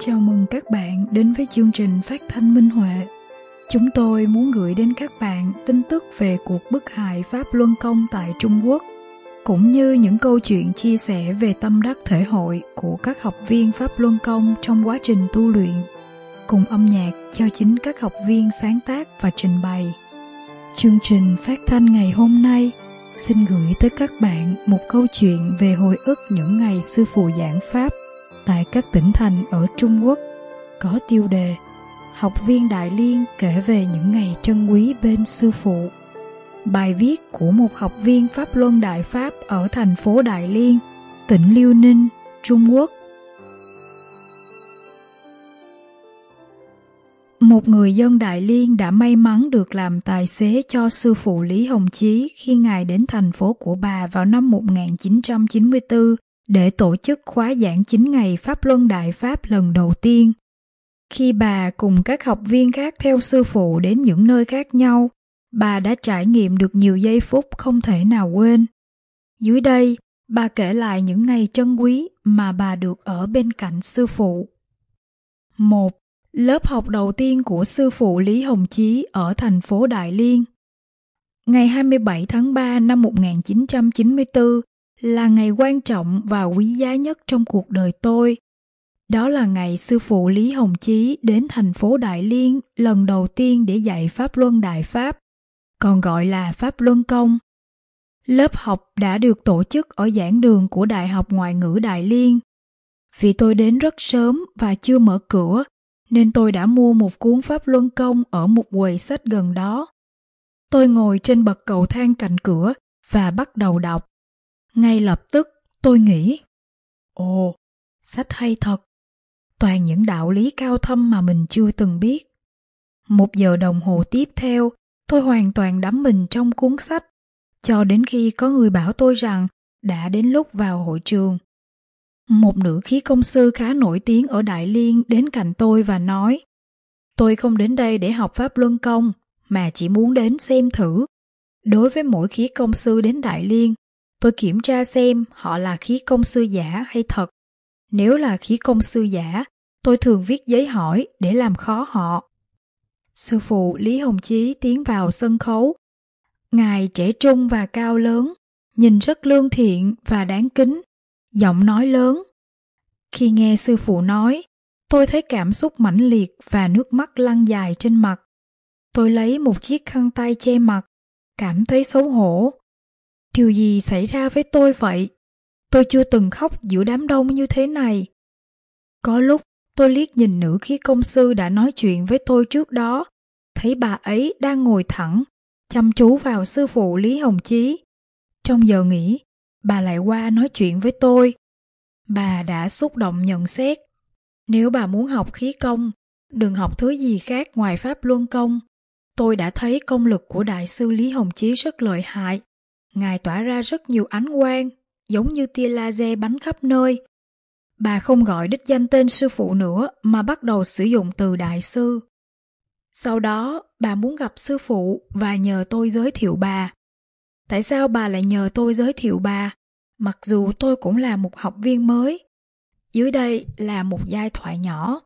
Chào mừng các bạn đến với chương trình phát thanh Minh Huệ. Chúng tôi muốn gửi đến các bạn tin tức về cuộc bức hại Pháp Luân Công tại Trung Quốc, cũng như những câu chuyện chia sẻ về tâm đắc thể hội của các học viên Pháp Luân Công trong quá trình tu luyện, cùng âm nhạc do chính các học viên sáng tác và trình bày. Chương trình phát thanh ngày hôm nay xin gửi tới các bạn một câu chuyện về hồi ức những ngày sư phụ giảng Pháp tại các tỉnh thành ở Trung Quốc có tiêu đề Học viên Đại Liên kể về những ngày trân quý bên sư phụ. Bài viết của một học viên Pháp Luân Đại Pháp ở thành phố Đại Liên, tỉnh Liêu Ninh, Trung Quốc. Một người dân Đại Liên đã may mắn được làm tài xế cho sư phụ Lý Hồng Chí khi ngài đến thành phố của bà vào năm 1994 để tổ chức khóa giảng 9 ngày Pháp Luân Đại Pháp lần đầu tiên. Khi bà cùng các học viên khác theo sư phụ đến những nơi khác nhau, bà đã trải nghiệm được nhiều giây phút không thể nào quên. Dưới đây, bà kể lại những ngày trân quý mà bà được ở bên cạnh sư phụ. 1. Lớp học đầu tiên của sư phụ Lý Hồng Chí ở thành phố Đại Liên. Ngày 27 tháng 3 năm 1994, là ngày quan trọng và quý giá nhất trong cuộc đời tôi. Đó là ngày sư phụ Lý Hồng Chí đến thành phố Đại Liên lần đầu tiên để dạy Pháp Luân Đại Pháp, còn gọi là Pháp Luân Công. Lớp học đã được tổ chức ở giảng đường của Đại học Ngoại ngữ Đại Liên. Vì tôi đến rất sớm và chưa mở cửa, nên tôi đã mua một cuốn Pháp Luân Công ở một quầy sách gần đó. Tôi ngồi trên bậc cầu thang cạnh cửa và bắt đầu đọc. Ngay lập tức tôi nghĩ, ồ, sách hay thật, toàn những đạo lý cao thâm mà mình chưa từng biết. Một giờ đồng hồ tiếp theo, tôi hoàn toàn đắm mình trong cuốn sách, cho đến khi có người bảo tôi rằng đã đến lúc vào hội trường. Một nữ khí công sư khá nổi tiếng ở Đại Liên đến cạnh tôi và nói Tôi không đến đây để học Pháp Luân Công, mà chỉ muốn đến xem thử. Đối với mỗi khí công sư đến Đại Liên, Tôi kiểm tra xem họ là khí công sư giả hay thật. Nếu là khí công sư giả, tôi thường viết giấy hỏi để làm khó họ. Sư phụ Lý Hồng Chí tiến vào sân khấu. Ngài trẻ trung và cao lớn, nhìn rất lương thiện và đáng kính, giọng nói lớn. Khi nghe sư phụ nói, tôi thấy cảm xúc mãnh liệt và nước mắt lăn dài trên mặt. Tôi lấy một chiếc khăn tay che mặt, cảm thấy xấu hổ Điều gì xảy ra với tôi vậy? Tôi chưa từng khóc giữa đám đông như thế này. Có lúc tôi liếc nhìn nữ khí công sư đã nói chuyện với tôi trước đó, thấy bà ấy đang ngồi thẳng, chăm chú vào sư phụ Lý Hồng Chí. Trong giờ nghỉ, bà lại qua nói chuyện với tôi. Bà đã xúc động nhận xét. Nếu bà muốn học khí công, đừng học thứ gì khác ngoài Pháp Luân Công. Tôi đã thấy công lực của Đại sư Lý Hồng Chí rất lợi hại. Ngài tỏa ra rất nhiều ánh quang, giống như tia laser bắn khắp nơi. Bà không gọi đích danh tên sư phụ nữa mà bắt đầu sử dụng từ đại sư. Sau đó, bà muốn gặp sư phụ và nhờ tôi giới thiệu bà. Tại sao bà lại nhờ tôi giới thiệu bà? Mặc dù tôi cũng là một học viên mới. Dưới đây là một giai thoại nhỏ.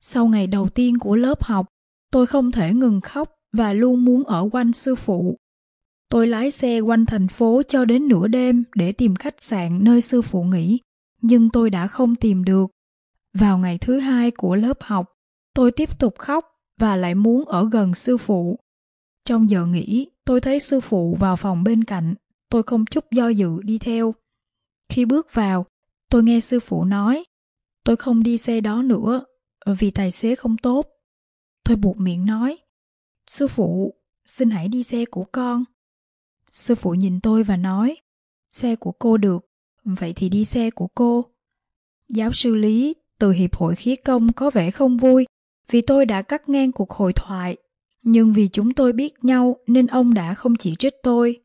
Sau ngày đầu tiên của lớp học, tôi không thể ngừng khóc và luôn muốn ở quanh sư phụ. Tôi lái xe quanh thành phố cho đến nửa đêm để tìm khách sạn nơi sư phụ nghỉ, nhưng tôi đã không tìm được. Vào ngày thứ hai của lớp học, tôi tiếp tục khóc và lại muốn ở gần sư phụ. Trong giờ nghỉ, tôi thấy sư phụ vào phòng bên cạnh, tôi không chút do dự đi theo. Khi bước vào, tôi nghe sư phụ nói, tôi không đi xe đó nữa vì tài xế không tốt. Tôi buộc miệng nói, sư phụ, xin hãy đi xe của con. Sư phụ nhìn tôi và nói, xe của cô được, vậy thì đi xe của cô. Giáo sư Lý từ Hiệp hội khí công có vẻ không vui vì tôi đã cắt ngang cuộc hội thoại. Nhưng vì chúng tôi biết nhau nên ông đã không chỉ trích tôi.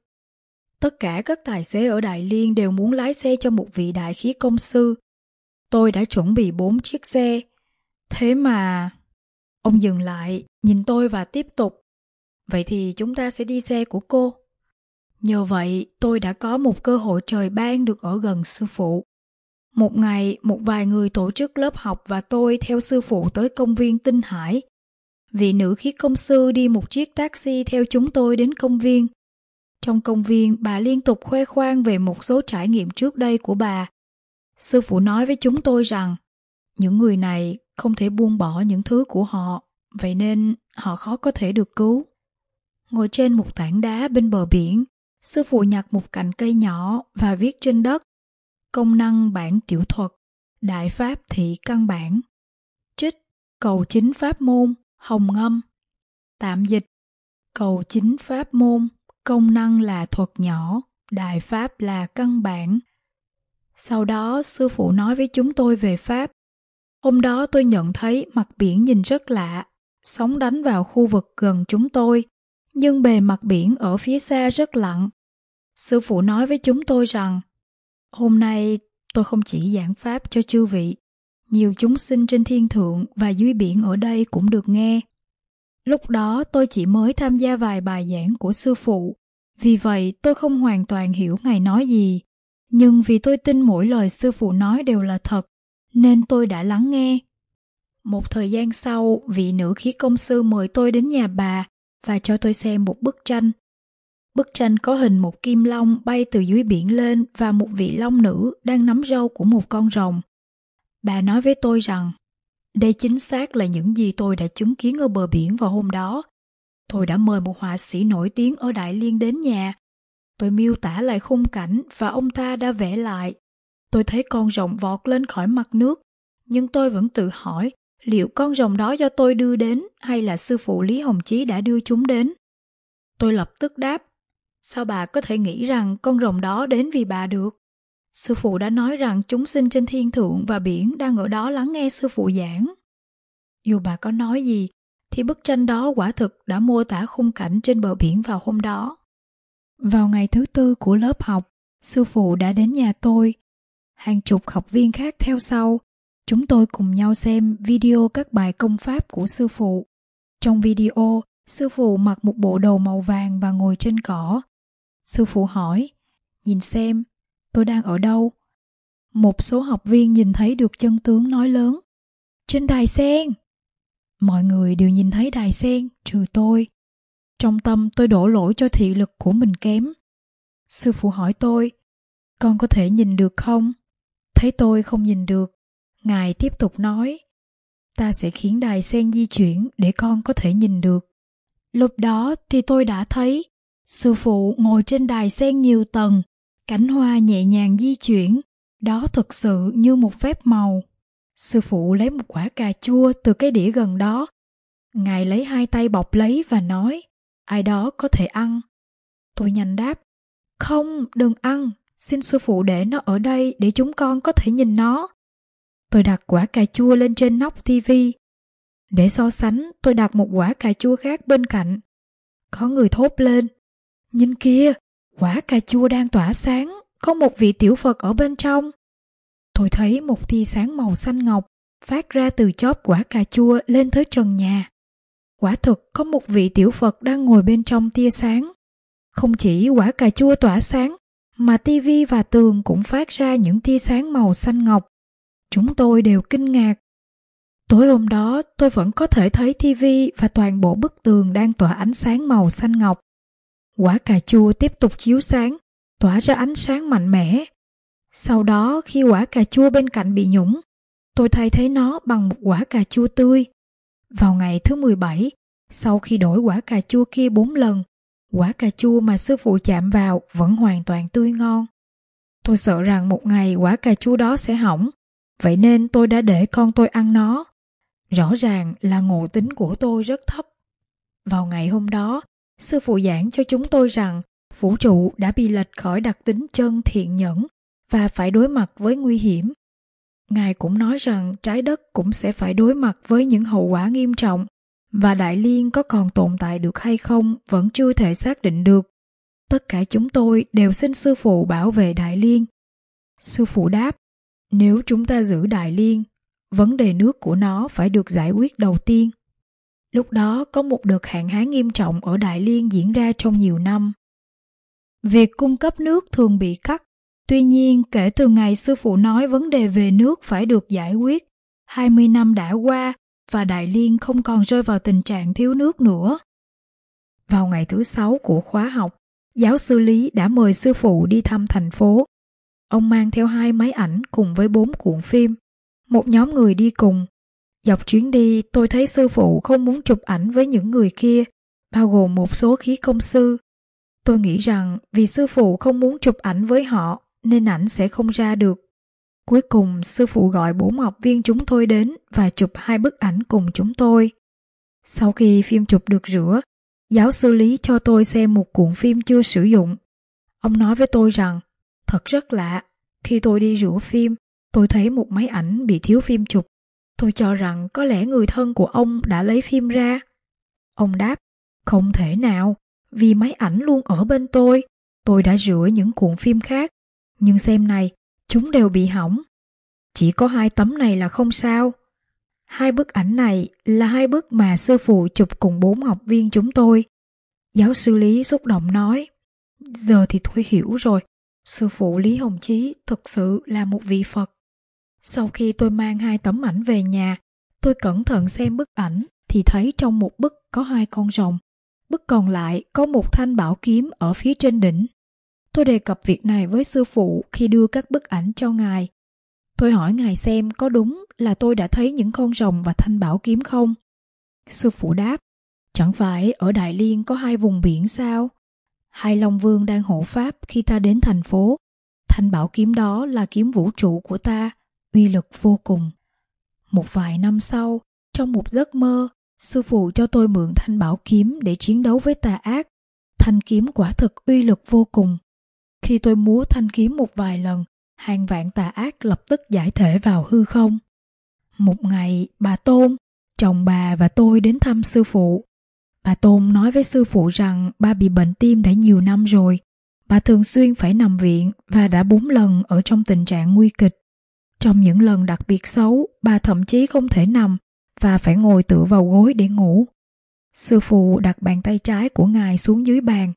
Tất cả các tài xế ở Đại Liên đều muốn lái xe cho một vị đại khí công sư. Tôi đã chuẩn bị bốn chiếc xe. Thế mà... Ông dừng lại, nhìn tôi và tiếp tục. Vậy thì chúng ta sẽ đi xe của cô. Nhờ vậy, tôi đã có một cơ hội trời ban được ở gần sư phụ. Một ngày, một vài người tổ chức lớp học và tôi theo sư phụ tới công viên Tinh Hải. Vị nữ khí công sư đi một chiếc taxi theo chúng tôi đến công viên. Trong công viên, bà liên tục khoe khoang về một số trải nghiệm trước đây của bà. Sư phụ nói với chúng tôi rằng, những người này không thể buông bỏ những thứ của họ, vậy nên họ khó có thể được cứu. Ngồi trên một tảng đá bên bờ biển, sư phụ nhặt một cành cây nhỏ và viết trên đất công năng bản tiểu thuật, đại pháp thị căn bản, trích cầu chính pháp môn, hồng ngâm, tạm dịch, cầu chính pháp môn, công năng là thuật nhỏ, đại pháp là căn bản. Sau đó sư phụ nói với chúng tôi về pháp. Hôm đó tôi nhận thấy mặt biển nhìn rất lạ, sóng đánh vào khu vực gần chúng tôi, nhưng bề mặt biển ở phía xa rất lặng. Sư phụ nói với chúng tôi rằng Hôm nay tôi không chỉ giảng pháp cho chư vị, nhiều chúng sinh trên thiên thượng và dưới biển ở đây cũng được nghe. Lúc đó tôi chỉ mới tham gia vài bài giảng của sư phụ, vì vậy tôi không hoàn toàn hiểu ngài nói gì. Nhưng vì tôi tin mỗi lời sư phụ nói đều là thật, nên tôi đã lắng nghe. Một thời gian sau, vị nữ khí công sư mời tôi đến nhà bà và cho tôi xem một bức tranh. Bức tranh có hình một kim long bay từ dưới biển lên và một vị long nữ đang nắm râu của một con rồng. Bà nói với tôi rằng, đây chính xác là những gì tôi đã chứng kiến ở bờ biển vào hôm đó. Tôi đã mời một họa sĩ nổi tiếng ở Đại Liên đến nhà. Tôi miêu tả lại khung cảnh và ông ta đã vẽ lại. Tôi thấy con rồng vọt lên khỏi mặt nước, nhưng tôi vẫn tự hỏi liệu con rồng đó do tôi đưa đến hay là sư phụ Lý Hồng Chí đã đưa chúng đến. Tôi lập tức đáp, Sao bà có thể nghĩ rằng con rồng đó đến vì bà được? Sư phụ đã nói rằng chúng sinh trên thiên thượng và biển đang ở đó lắng nghe sư phụ giảng. Dù bà có nói gì, thì bức tranh đó quả thực đã mô tả khung cảnh trên bờ biển vào hôm đó. Vào ngày thứ tư của lớp học, sư phụ đã đến nhà tôi. Hàng chục học viên khác theo sau. Chúng tôi cùng nhau xem video các bài công pháp của sư phụ. Trong video, sư phụ mặc một bộ đồ màu vàng và ngồi trên cỏ, Sư phụ hỏi, nhìn xem, tôi đang ở đâu? Một số học viên nhìn thấy được chân tướng nói lớn. Trên đài sen! Mọi người đều nhìn thấy đài sen, trừ tôi. Trong tâm tôi đổ lỗi cho thị lực của mình kém. Sư phụ hỏi tôi, con có thể nhìn được không? Thấy tôi không nhìn được, Ngài tiếp tục nói, ta sẽ khiến đài sen di chuyển để con có thể nhìn được. Lúc đó thì tôi đã thấy Sư phụ ngồi trên đài sen nhiều tầng, cánh hoa nhẹ nhàng di chuyển, đó thực sự như một phép màu. Sư phụ lấy một quả cà chua từ cái đĩa gần đó. Ngài lấy hai tay bọc lấy và nói, ai đó có thể ăn. Tôi nhanh đáp, không, đừng ăn, xin sư phụ để nó ở đây để chúng con có thể nhìn nó. Tôi đặt quả cà chua lên trên nóc tivi. Để so sánh, tôi đặt một quả cà chua khác bên cạnh. Có người thốt lên, Nhìn kia, quả cà chua đang tỏa sáng, có một vị tiểu Phật ở bên trong. Tôi thấy một tia sáng màu xanh ngọc phát ra từ chóp quả cà chua lên tới trần nhà. Quả thực có một vị tiểu Phật đang ngồi bên trong tia sáng. Không chỉ quả cà chua tỏa sáng, mà tivi và tường cũng phát ra những tia sáng màu xanh ngọc. Chúng tôi đều kinh ngạc. Tối hôm đó, tôi vẫn có thể thấy tivi và toàn bộ bức tường đang tỏa ánh sáng màu xanh ngọc. Quả cà chua tiếp tục chiếu sáng, tỏa ra ánh sáng mạnh mẽ. Sau đó khi quả cà chua bên cạnh bị nhũng, tôi thay thế nó bằng một quả cà chua tươi. Vào ngày thứ 17, sau khi đổi quả cà chua kia 4 lần, quả cà chua mà sư phụ chạm vào vẫn hoàn toàn tươi ngon. Tôi sợ rằng một ngày quả cà chua đó sẽ hỏng, vậy nên tôi đã để con tôi ăn nó. Rõ ràng là ngộ tính của tôi rất thấp. Vào ngày hôm đó, sư phụ giảng cho chúng tôi rằng vũ trụ đã bị lệch khỏi đặc tính chân thiện nhẫn và phải đối mặt với nguy hiểm. Ngài cũng nói rằng trái đất cũng sẽ phải đối mặt với những hậu quả nghiêm trọng và Đại Liên có còn tồn tại được hay không vẫn chưa thể xác định được. Tất cả chúng tôi đều xin sư phụ bảo vệ Đại Liên. Sư phụ đáp, nếu chúng ta giữ Đại Liên, vấn đề nước của nó phải được giải quyết đầu tiên. Lúc đó có một đợt hạn hán nghiêm trọng ở Đại Liên diễn ra trong nhiều năm. Việc cung cấp nước thường bị cắt Tuy nhiên, kể từ ngày sư phụ nói vấn đề về nước phải được giải quyết, 20 năm đã qua và Đại Liên không còn rơi vào tình trạng thiếu nước nữa. Vào ngày thứ sáu của khóa học, giáo sư Lý đã mời sư phụ đi thăm thành phố. Ông mang theo hai máy ảnh cùng với bốn cuộn phim. Một nhóm người đi cùng. Dọc chuyến đi, tôi thấy sư phụ không muốn chụp ảnh với những người kia, bao gồm một số khí công sư. Tôi nghĩ rằng vì sư phụ không muốn chụp ảnh với họ nên ảnh sẽ không ra được. Cuối cùng, sư phụ gọi bốn học viên chúng tôi đến và chụp hai bức ảnh cùng chúng tôi. Sau khi phim chụp được rửa, giáo sư Lý cho tôi xem một cuộn phim chưa sử dụng. Ông nói với tôi rằng, thật rất lạ, khi tôi đi rửa phim, tôi thấy một máy ảnh bị thiếu phim chụp. Tôi cho rằng có lẽ người thân của ông đã lấy phim ra. Ông đáp, không thể nào, vì máy ảnh luôn ở bên tôi. Tôi đã rửa những cuộn phim khác, nhưng xem này, chúng đều bị hỏng. Chỉ có hai tấm này là không sao. Hai bức ảnh này là hai bức mà sư phụ chụp cùng bốn học viên chúng tôi. Giáo sư Lý xúc động nói, giờ thì tôi hiểu rồi, sư phụ Lý Hồng Chí thực sự là một vị Phật. Sau khi tôi mang hai tấm ảnh về nhà, tôi cẩn thận xem bức ảnh thì thấy trong một bức có hai con rồng, bức còn lại có một thanh bảo kiếm ở phía trên đỉnh. Tôi đề cập việc này với sư phụ khi đưa các bức ảnh cho ngài. Tôi hỏi ngài xem có đúng là tôi đã thấy những con rồng và thanh bảo kiếm không? Sư phụ đáp, chẳng phải ở Đại Liên có hai vùng biển sao? Hai Long Vương đang hộ pháp khi ta đến thành phố. Thanh bảo kiếm đó là kiếm vũ trụ của ta, uy lực vô cùng. Một vài năm sau, trong một giấc mơ, sư phụ cho tôi mượn thanh bảo kiếm để chiến đấu với tà ác. Thanh kiếm quả thực uy lực vô cùng. Khi tôi múa thanh kiếm một vài lần, hàng vạn tà ác lập tức giải thể vào hư không. Một ngày, bà Tôn, chồng bà và tôi đến thăm sư phụ. Bà Tôn nói với sư phụ rằng ba bị bệnh tim đã nhiều năm rồi. Bà thường xuyên phải nằm viện và đã bốn lần ở trong tình trạng nguy kịch. Trong những lần đặc biệt xấu, bà thậm chí không thể nằm và phải ngồi tựa vào gối để ngủ. Sư phụ đặt bàn tay trái của ngài xuống dưới bàn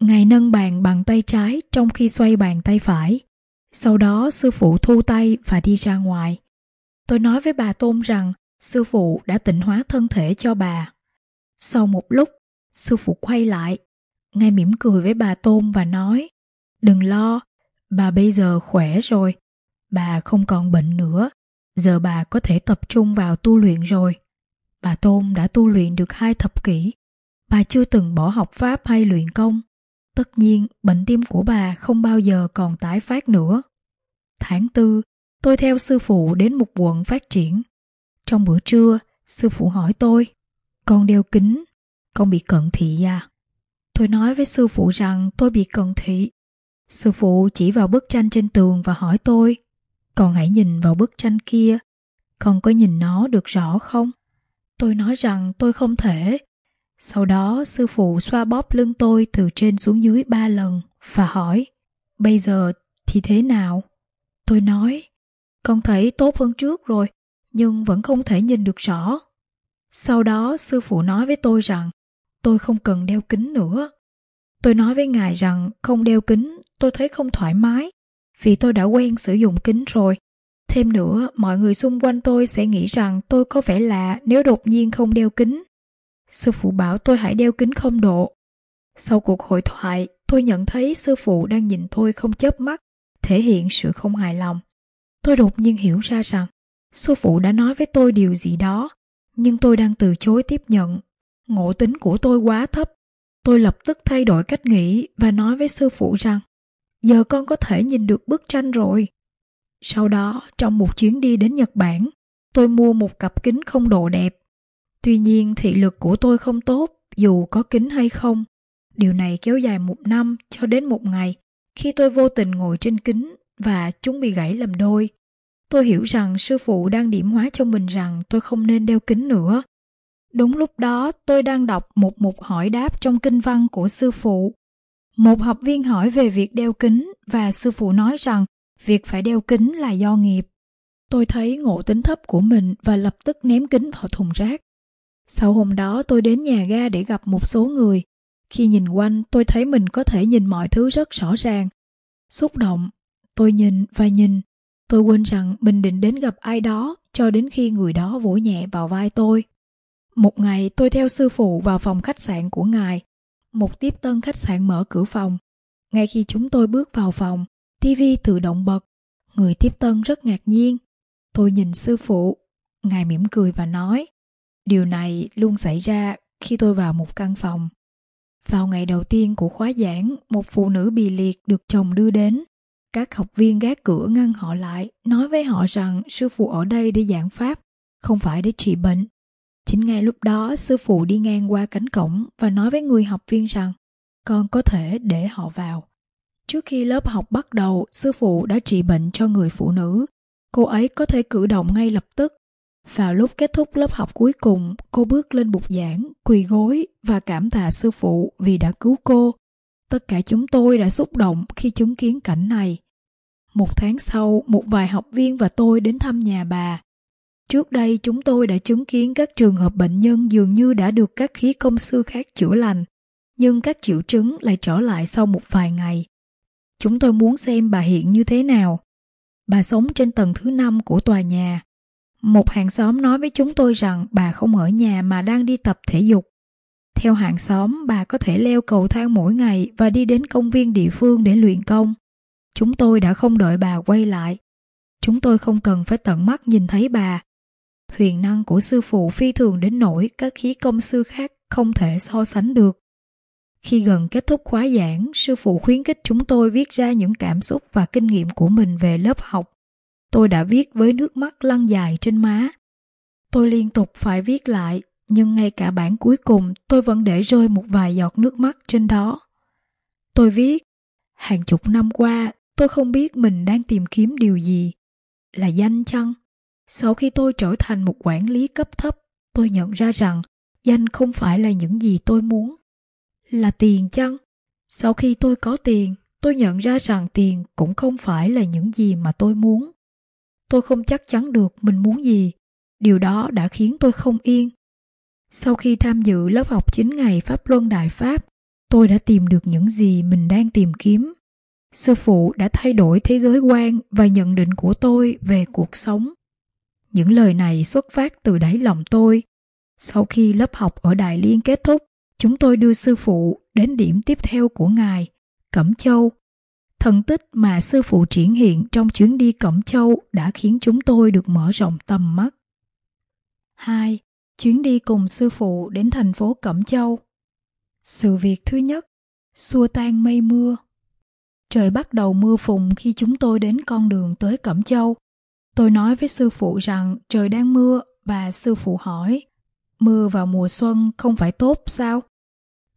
Ngài nâng bàn bằng tay trái trong khi xoay bàn tay phải. Sau đó sư phụ thu tay và đi ra ngoài. Tôi nói với bà Tôn rằng sư phụ đã tịnh hóa thân thể cho bà. Sau một lúc, sư phụ quay lại. ngay mỉm cười với bà Tôn và nói Đừng lo, bà bây giờ khỏe rồi. Bà không còn bệnh nữa. Giờ bà có thể tập trung vào tu luyện rồi. Bà Tôn đã tu luyện được hai thập kỷ. Bà chưa từng bỏ học pháp hay luyện công. Tất nhiên, bệnh tim của bà không bao giờ còn tái phát nữa. Tháng tư, tôi theo sư phụ đến một quận phát triển. Trong bữa trưa, sư phụ hỏi tôi, con đeo kính, con bị cận thị à? Tôi nói với sư phụ rằng tôi bị cận thị. Sư phụ chỉ vào bức tranh trên tường và hỏi tôi, con hãy nhìn vào bức tranh kia, con có nhìn nó được rõ không? Tôi nói rằng tôi không thể, sau đó sư phụ xoa bóp lưng tôi từ trên xuống dưới ba lần và hỏi Bây giờ thì thế nào? Tôi nói Con thấy tốt hơn trước rồi nhưng vẫn không thể nhìn được rõ. Sau đó sư phụ nói với tôi rằng tôi không cần đeo kính nữa. Tôi nói với ngài rằng không đeo kính tôi thấy không thoải mái vì tôi đã quen sử dụng kính rồi. Thêm nữa, mọi người xung quanh tôi sẽ nghĩ rằng tôi có vẻ lạ nếu đột nhiên không đeo kính. Sư phụ bảo tôi hãy đeo kính không độ. Sau cuộc hội thoại, tôi nhận thấy sư phụ đang nhìn tôi không chớp mắt, thể hiện sự không hài lòng. Tôi đột nhiên hiểu ra rằng, sư phụ đã nói với tôi điều gì đó, nhưng tôi đang từ chối tiếp nhận. Ngộ tính của tôi quá thấp. Tôi lập tức thay đổi cách nghĩ và nói với sư phụ rằng, giờ con có thể nhìn được bức tranh rồi. Sau đó, trong một chuyến đi đến Nhật Bản, tôi mua một cặp kính không độ đẹp Tuy nhiên thị lực của tôi không tốt dù có kính hay không. Điều này kéo dài một năm cho đến một ngày khi tôi vô tình ngồi trên kính và chúng bị gãy làm đôi. Tôi hiểu rằng sư phụ đang điểm hóa cho mình rằng tôi không nên đeo kính nữa. Đúng lúc đó tôi đang đọc một mục hỏi đáp trong kinh văn của sư phụ. Một học viên hỏi về việc đeo kính và sư phụ nói rằng việc phải đeo kính là do nghiệp. Tôi thấy ngộ tính thấp của mình và lập tức ném kính vào thùng rác. Sau hôm đó tôi đến nhà ga để gặp một số người. Khi nhìn quanh tôi thấy mình có thể nhìn mọi thứ rất rõ ràng. Xúc động, Tôi nhìn và nhìn, tôi quên rằng mình định đến gặp ai đó cho đến khi người đó vỗ nhẹ vào vai tôi. Một ngày tôi theo sư phụ vào phòng khách sạn của ngài. Một tiếp tân khách sạn mở cửa phòng. Ngay khi chúng tôi bước vào phòng, TV tự động bật. Người tiếp tân rất ngạc nhiên. Tôi nhìn sư phụ. Ngài mỉm cười và nói, điều này luôn xảy ra khi tôi vào một căn phòng. Vào ngày đầu tiên của khóa giảng, một phụ nữ bị liệt được chồng đưa đến. Các học viên gác cửa ngăn họ lại, nói với họ rằng sư phụ ở đây để giảng pháp, không phải để trị bệnh. Chính ngay lúc đó, sư phụ đi ngang qua cánh cổng và nói với người học viên rằng con có thể để họ vào. Trước khi lớp học bắt đầu, sư phụ đã trị bệnh cho người phụ nữ. Cô ấy có thể cử động ngay lập tức. Vào lúc kết thúc lớp học cuối cùng, cô bước lên bục giảng, quỳ gối và cảm tạ sư phụ vì đã cứu cô. Tất cả chúng tôi đã xúc động khi chứng kiến cảnh này. Một tháng sau, một vài học viên và tôi đến thăm nhà bà. Trước đây chúng tôi đã chứng kiến các trường hợp bệnh nhân dường như đã được các khí công sư khác chữa lành, nhưng các triệu chứng lại trở lại sau một vài ngày. Chúng tôi muốn xem bà hiện như thế nào. Bà sống trên tầng thứ năm của tòa nhà. Một hàng xóm nói với chúng tôi rằng bà không ở nhà mà đang đi tập thể dục. Theo hàng xóm, bà có thể leo cầu thang mỗi ngày và đi đến công viên địa phương để luyện công. Chúng tôi đã không đợi bà quay lại. Chúng tôi không cần phải tận mắt nhìn thấy bà. Huyền năng của sư phụ phi thường đến nỗi các khí công sư khác không thể so sánh được. Khi gần kết thúc khóa giảng, sư phụ khuyến khích chúng tôi viết ra những cảm xúc và kinh nghiệm của mình về lớp học. Tôi đã viết với nước mắt lăn dài trên má. Tôi liên tục phải viết lại, nhưng ngay cả bản cuối cùng tôi vẫn để rơi một vài giọt nước mắt trên đó. Tôi viết, hàng chục năm qua tôi không biết mình đang tìm kiếm điều gì. Là danh chăng? Sau khi tôi trở thành một quản lý cấp thấp, tôi nhận ra rằng danh không phải là những gì tôi muốn là tiền chăng sau khi tôi có tiền tôi nhận ra rằng tiền cũng không phải là những gì mà tôi muốn tôi không chắc chắn được mình muốn gì điều đó đã khiến tôi không yên sau khi tham dự lớp học 9 ngày pháp luân đại pháp tôi đã tìm được những gì mình đang tìm kiếm sư phụ đã thay đổi thế giới quan và nhận định của tôi về cuộc sống những lời này xuất phát từ đáy lòng tôi sau khi lớp học ở Đại Liên kết thúc, chúng tôi đưa sư phụ đến điểm tiếp theo của ngài, Cẩm Châu. Thần tích mà sư phụ triển hiện trong chuyến đi Cẩm Châu đã khiến chúng tôi được mở rộng tầm mắt. 2. Chuyến đi cùng sư phụ đến thành phố Cẩm Châu. Sự việc thứ nhất, xua tan mây mưa. Trời bắt đầu mưa phùn khi chúng tôi đến con đường tới Cẩm Châu. Tôi nói với sư phụ rằng trời đang mưa và sư phụ hỏi mưa vào mùa xuân không phải tốt sao?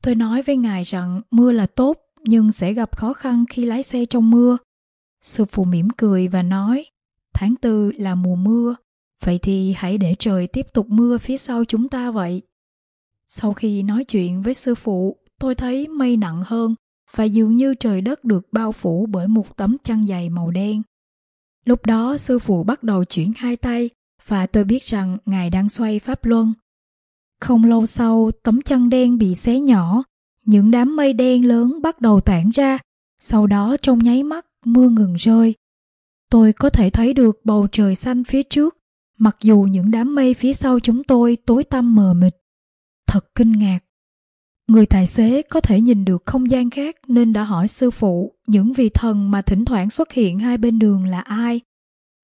Tôi nói với ngài rằng mưa là tốt nhưng sẽ gặp khó khăn khi lái xe trong mưa. Sư phụ mỉm cười và nói, tháng tư là mùa mưa, vậy thì hãy để trời tiếp tục mưa phía sau chúng ta vậy. Sau khi nói chuyện với sư phụ, tôi thấy mây nặng hơn và dường như trời đất được bao phủ bởi một tấm chăn dày màu đen. Lúc đó sư phụ bắt đầu chuyển hai tay và tôi biết rằng ngài đang xoay pháp luân. Không lâu sau, tấm chăn đen bị xé nhỏ, những đám mây đen lớn bắt đầu tản ra, sau đó trong nháy mắt mưa ngừng rơi. Tôi có thể thấy được bầu trời xanh phía trước, mặc dù những đám mây phía sau chúng tôi tối tăm mờ mịt. Thật kinh ngạc. Người tài xế có thể nhìn được không gian khác nên đã hỏi sư phụ những vị thần mà thỉnh thoảng xuất hiện hai bên đường là ai.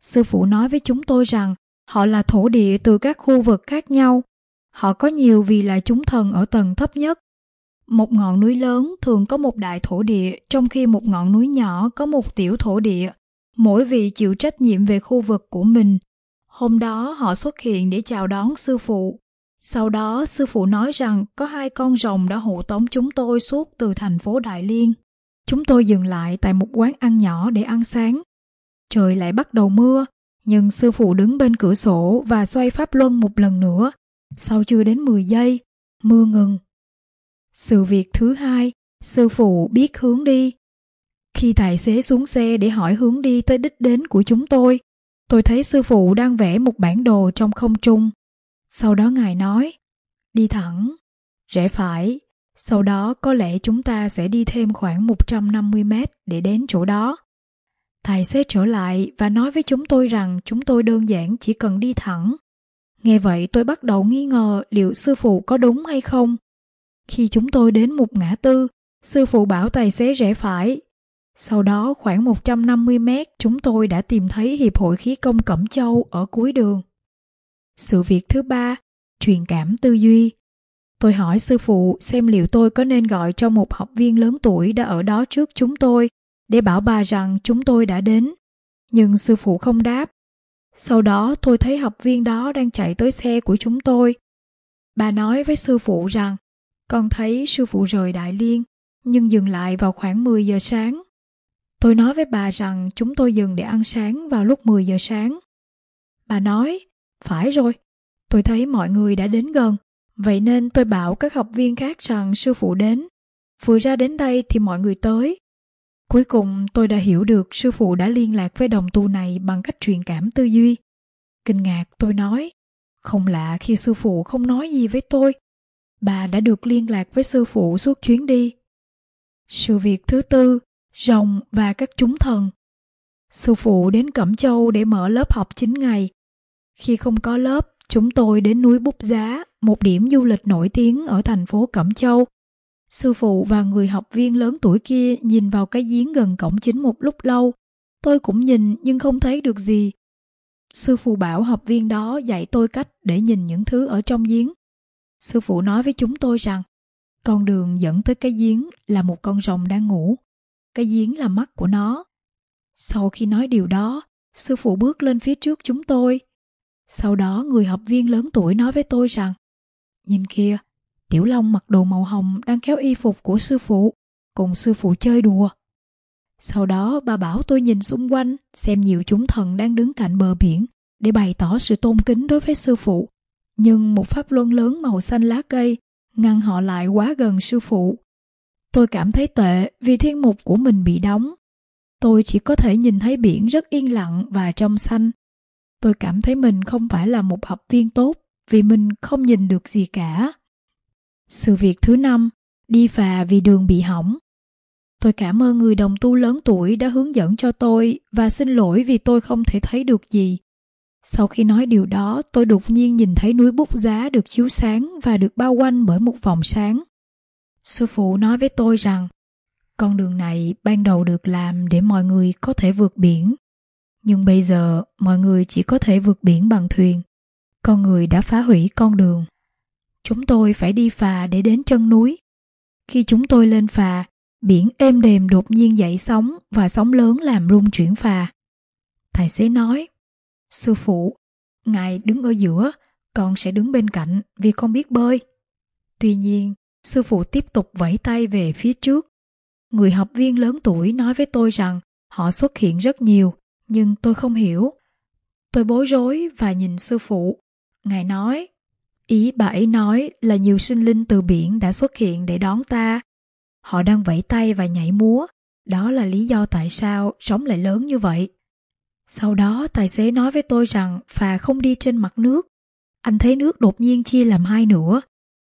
Sư phụ nói với chúng tôi rằng họ là thổ địa từ các khu vực khác nhau Họ có nhiều vì là chúng thần ở tầng thấp nhất. Một ngọn núi lớn thường có một đại thổ địa, trong khi một ngọn núi nhỏ có một tiểu thổ địa. Mỗi vị chịu trách nhiệm về khu vực của mình. Hôm đó họ xuất hiện để chào đón sư phụ. Sau đó sư phụ nói rằng có hai con rồng đã hộ tống chúng tôi suốt từ thành phố Đại Liên. Chúng tôi dừng lại tại một quán ăn nhỏ để ăn sáng. Trời lại bắt đầu mưa, nhưng sư phụ đứng bên cửa sổ và xoay pháp luân một lần nữa sau chưa đến 10 giây, mưa ngừng. Sự việc thứ hai, sư phụ biết hướng đi. Khi tài xế xuống xe để hỏi hướng đi tới đích đến của chúng tôi, tôi thấy sư phụ đang vẽ một bản đồ trong không trung. Sau đó ngài nói, đi thẳng, rẽ phải, sau đó có lẽ chúng ta sẽ đi thêm khoảng 150 mét để đến chỗ đó. Tài xế trở lại và nói với chúng tôi rằng chúng tôi đơn giản chỉ cần đi thẳng. Nghe vậy tôi bắt đầu nghi ngờ liệu sư phụ có đúng hay không. Khi chúng tôi đến một ngã tư, sư phụ bảo tài xế rẽ phải. Sau đó khoảng 150 mét chúng tôi đã tìm thấy Hiệp hội khí công Cẩm Châu ở cuối đường. Sự việc thứ ba, truyền cảm tư duy. Tôi hỏi sư phụ xem liệu tôi có nên gọi cho một học viên lớn tuổi đã ở đó trước chúng tôi để bảo bà rằng chúng tôi đã đến. Nhưng sư phụ không đáp. Sau đó tôi thấy học viên đó đang chạy tới xe của chúng tôi. Bà nói với sư phụ rằng con thấy sư phụ rời Đại Liên nhưng dừng lại vào khoảng 10 giờ sáng. Tôi nói với bà rằng chúng tôi dừng để ăn sáng vào lúc 10 giờ sáng. Bà nói, phải rồi, tôi thấy mọi người đã đến gần, vậy nên tôi bảo các học viên khác rằng sư phụ đến. Vừa ra đến đây thì mọi người tới. Cuối cùng tôi đã hiểu được sư phụ đã liên lạc với đồng tu này bằng cách truyền cảm tư duy. Kinh ngạc tôi nói, không lạ khi sư phụ không nói gì với tôi. Bà đã được liên lạc với sư phụ suốt chuyến đi. Sự việc thứ tư, rồng và các chúng thần. Sư phụ đến Cẩm Châu để mở lớp học 9 ngày. Khi không có lớp, chúng tôi đến núi Bút Giá, một điểm du lịch nổi tiếng ở thành phố Cẩm Châu. Sư phụ và người học viên lớn tuổi kia nhìn vào cái giếng gần cổng chính một lúc lâu. Tôi cũng nhìn nhưng không thấy được gì. Sư phụ bảo học viên đó dạy tôi cách để nhìn những thứ ở trong giếng. Sư phụ nói với chúng tôi rằng con đường dẫn tới cái giếng là một con rồng đang ngủ. Cái giếng là mắt của nó. Sau khi nói điều đó, sư phụ bước lên phía trước chúng tôi. Sau đó người học viên lớn tuổi nói với tôi rằng Nhìn kìa, Tiểu Long mặc đồ màu hồng đang kéo y phục của sư phụ, cùng sư phụ chơi đùa. Sau đó bà bảo tôi nhìn xung quanh xem nhiều chúng thần đang đứng cạnh bờ biển để bày tỏ sự tôn kính đối với sư phụ. Nhưng một pháp luân lớn màu xanh lá cây ngăn họ lại quá gần sư phụ. Tôi cảm thấy tệ vì thiên mục của mình bị đóng. Tôi chỉ có thể nhìn thấy biển rất yên lặng và trong xanh. Tôi cảm thấy mình không phải là một học viên tốt vì mình không nhìn được gì cả. Sự việc thứ năm, đi phà vì đường bị hỏng. Tôi cảm ơn người đồng tu lớn tuổi đã hướng dẫn cho tôi và xin lỗi vì tôi không thể thấy được gì. Sau khi nói điều đó, tôi đột nhiên nhìn thấy núi bút giá được chiếu sáng và được bao quanh bởi một vòng sáng. Sư phụ nói với tôi rằng, con đường này ban đầu được làm để mọi người có thể vượt biển. Nhưng bây giờ, mọi người chỉ có thể vượt biển bằng thuyền. Con người đã phá hủy con đường. Chúng tôi phải đi phà để đến chân núi. Khi chúng tôi lên phà, biển êm đềm đột nhiên dậy sóng và sóng lớn làm rung chuyển phà. Tài xế nói, Sư phụ, ngài đứng ở giữa, con sẽ đứng bên cạnh vì con biết bơi. Tuy nhiên, sư phụ tiếp tục vẫy tay về phía trước. Người học viên lớn tuổi nói với tôi rằng họ xuất hiện rất nhiều, nhưng tôi không hiểu. Tôi bối rối và nhìn sư phụ. Ngài nói, ý bà ấy nói là nhiều sinh linh từ biển đã xuất hiện để đón ta. Họ đang vẫy tay và nhảy múa. Đó là lý do tại sao sóng lại lớn như vậy. Sau đó tài xế nói với tôi rằng phà không đi trên mặt nước. Anh thấy nước đột nhiên chia làm hai nửa.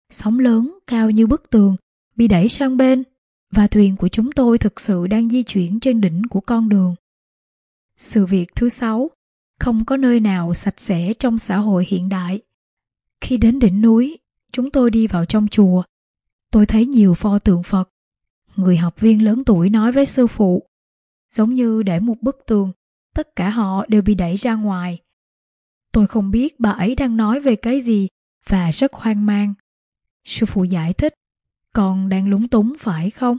Sóng lớn, cao như bức tường, bị đẩy sang bên và thuyền của chúng tôi thực sự đang di chuyển trên đỉnh của con đường. Sự việc thứ sáu, không có nơi nào sạch sẽ trong xã hội hiện đại. Khi đến đỉnh núi, chúng tôi đi vào trong chùa. Tôi thấy nhiều pho tượng Phật. Người học viên lớn tuổi nói với sư phụ, giống như để một bức tường tất cả họ đều bị đẩy ra ngoài. Tôi không biết bà ấy đang nói về cái gì và rất hoang mang. Sư phụ giải thích, con đang lúng túng phải không?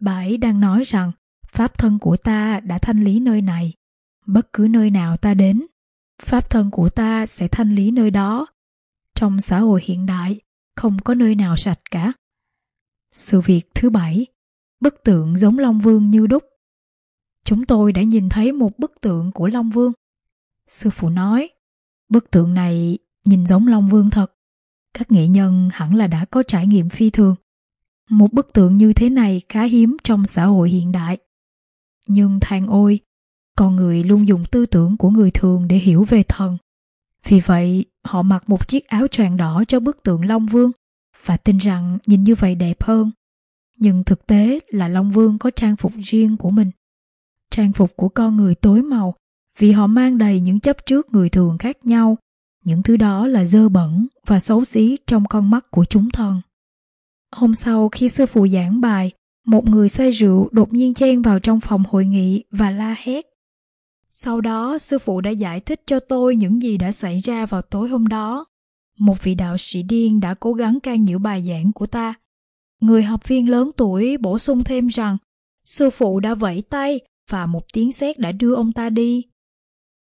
Bà ấy đang nói rằng pháp thân của ta đã thanh lý nơi này. Bất cứ nơi nào ta đến, pháp thân của ta sẽ thanh lý nơi đó. Trong xã hội hiện đại, không có nơi nào sạch cả. Sự việc thứ bảy, bức tượng giống Long Vương như đúc chúng tôi đã nhìn thấy một bức tượng của Long Vương. Sư phụ nói, bức tượng này nhìn giống Long Vương thật. Các nghệ nhân hẳn là đã có trải nghiệm phi thường. Một bức tượng như thế này khá hiếm trong xã hội hiện đại. Nhưng than ôi, con người luôn dùng tư tưởng của người thường để hiểu về thần. Vì vậy, họ mặc một chiếc áo choàng đỏ cho bức tượng Long Vương và tin rằng nhìn như vậy đẹp hơn. Nhưng thực tế là Long Vương có trang phục riêng của mình. Trang phục của con người tối màu vì họ mang đầy những chấp trước người thường khác nhau. Những thứ đó là dơ bẩn và xấu xí trong con mắt của chúng thần. Hôm sau khi sư phụ giảng bài, một người say rượu đột nhiên chen vào trong phòng hội nghị và la hét. Sau đó, sư phụ đã giải thích cho tôi những gì đã xảy ra vào tối hôm đó. Một vị đạo sĩ điên đã cố gắng can nhiễu bài giảng của ta. Người học viên lớn tuổi bổ sung thêm rằng sư phụ đã vẫy tay và một tiếng sét đã đưa ông ta đi.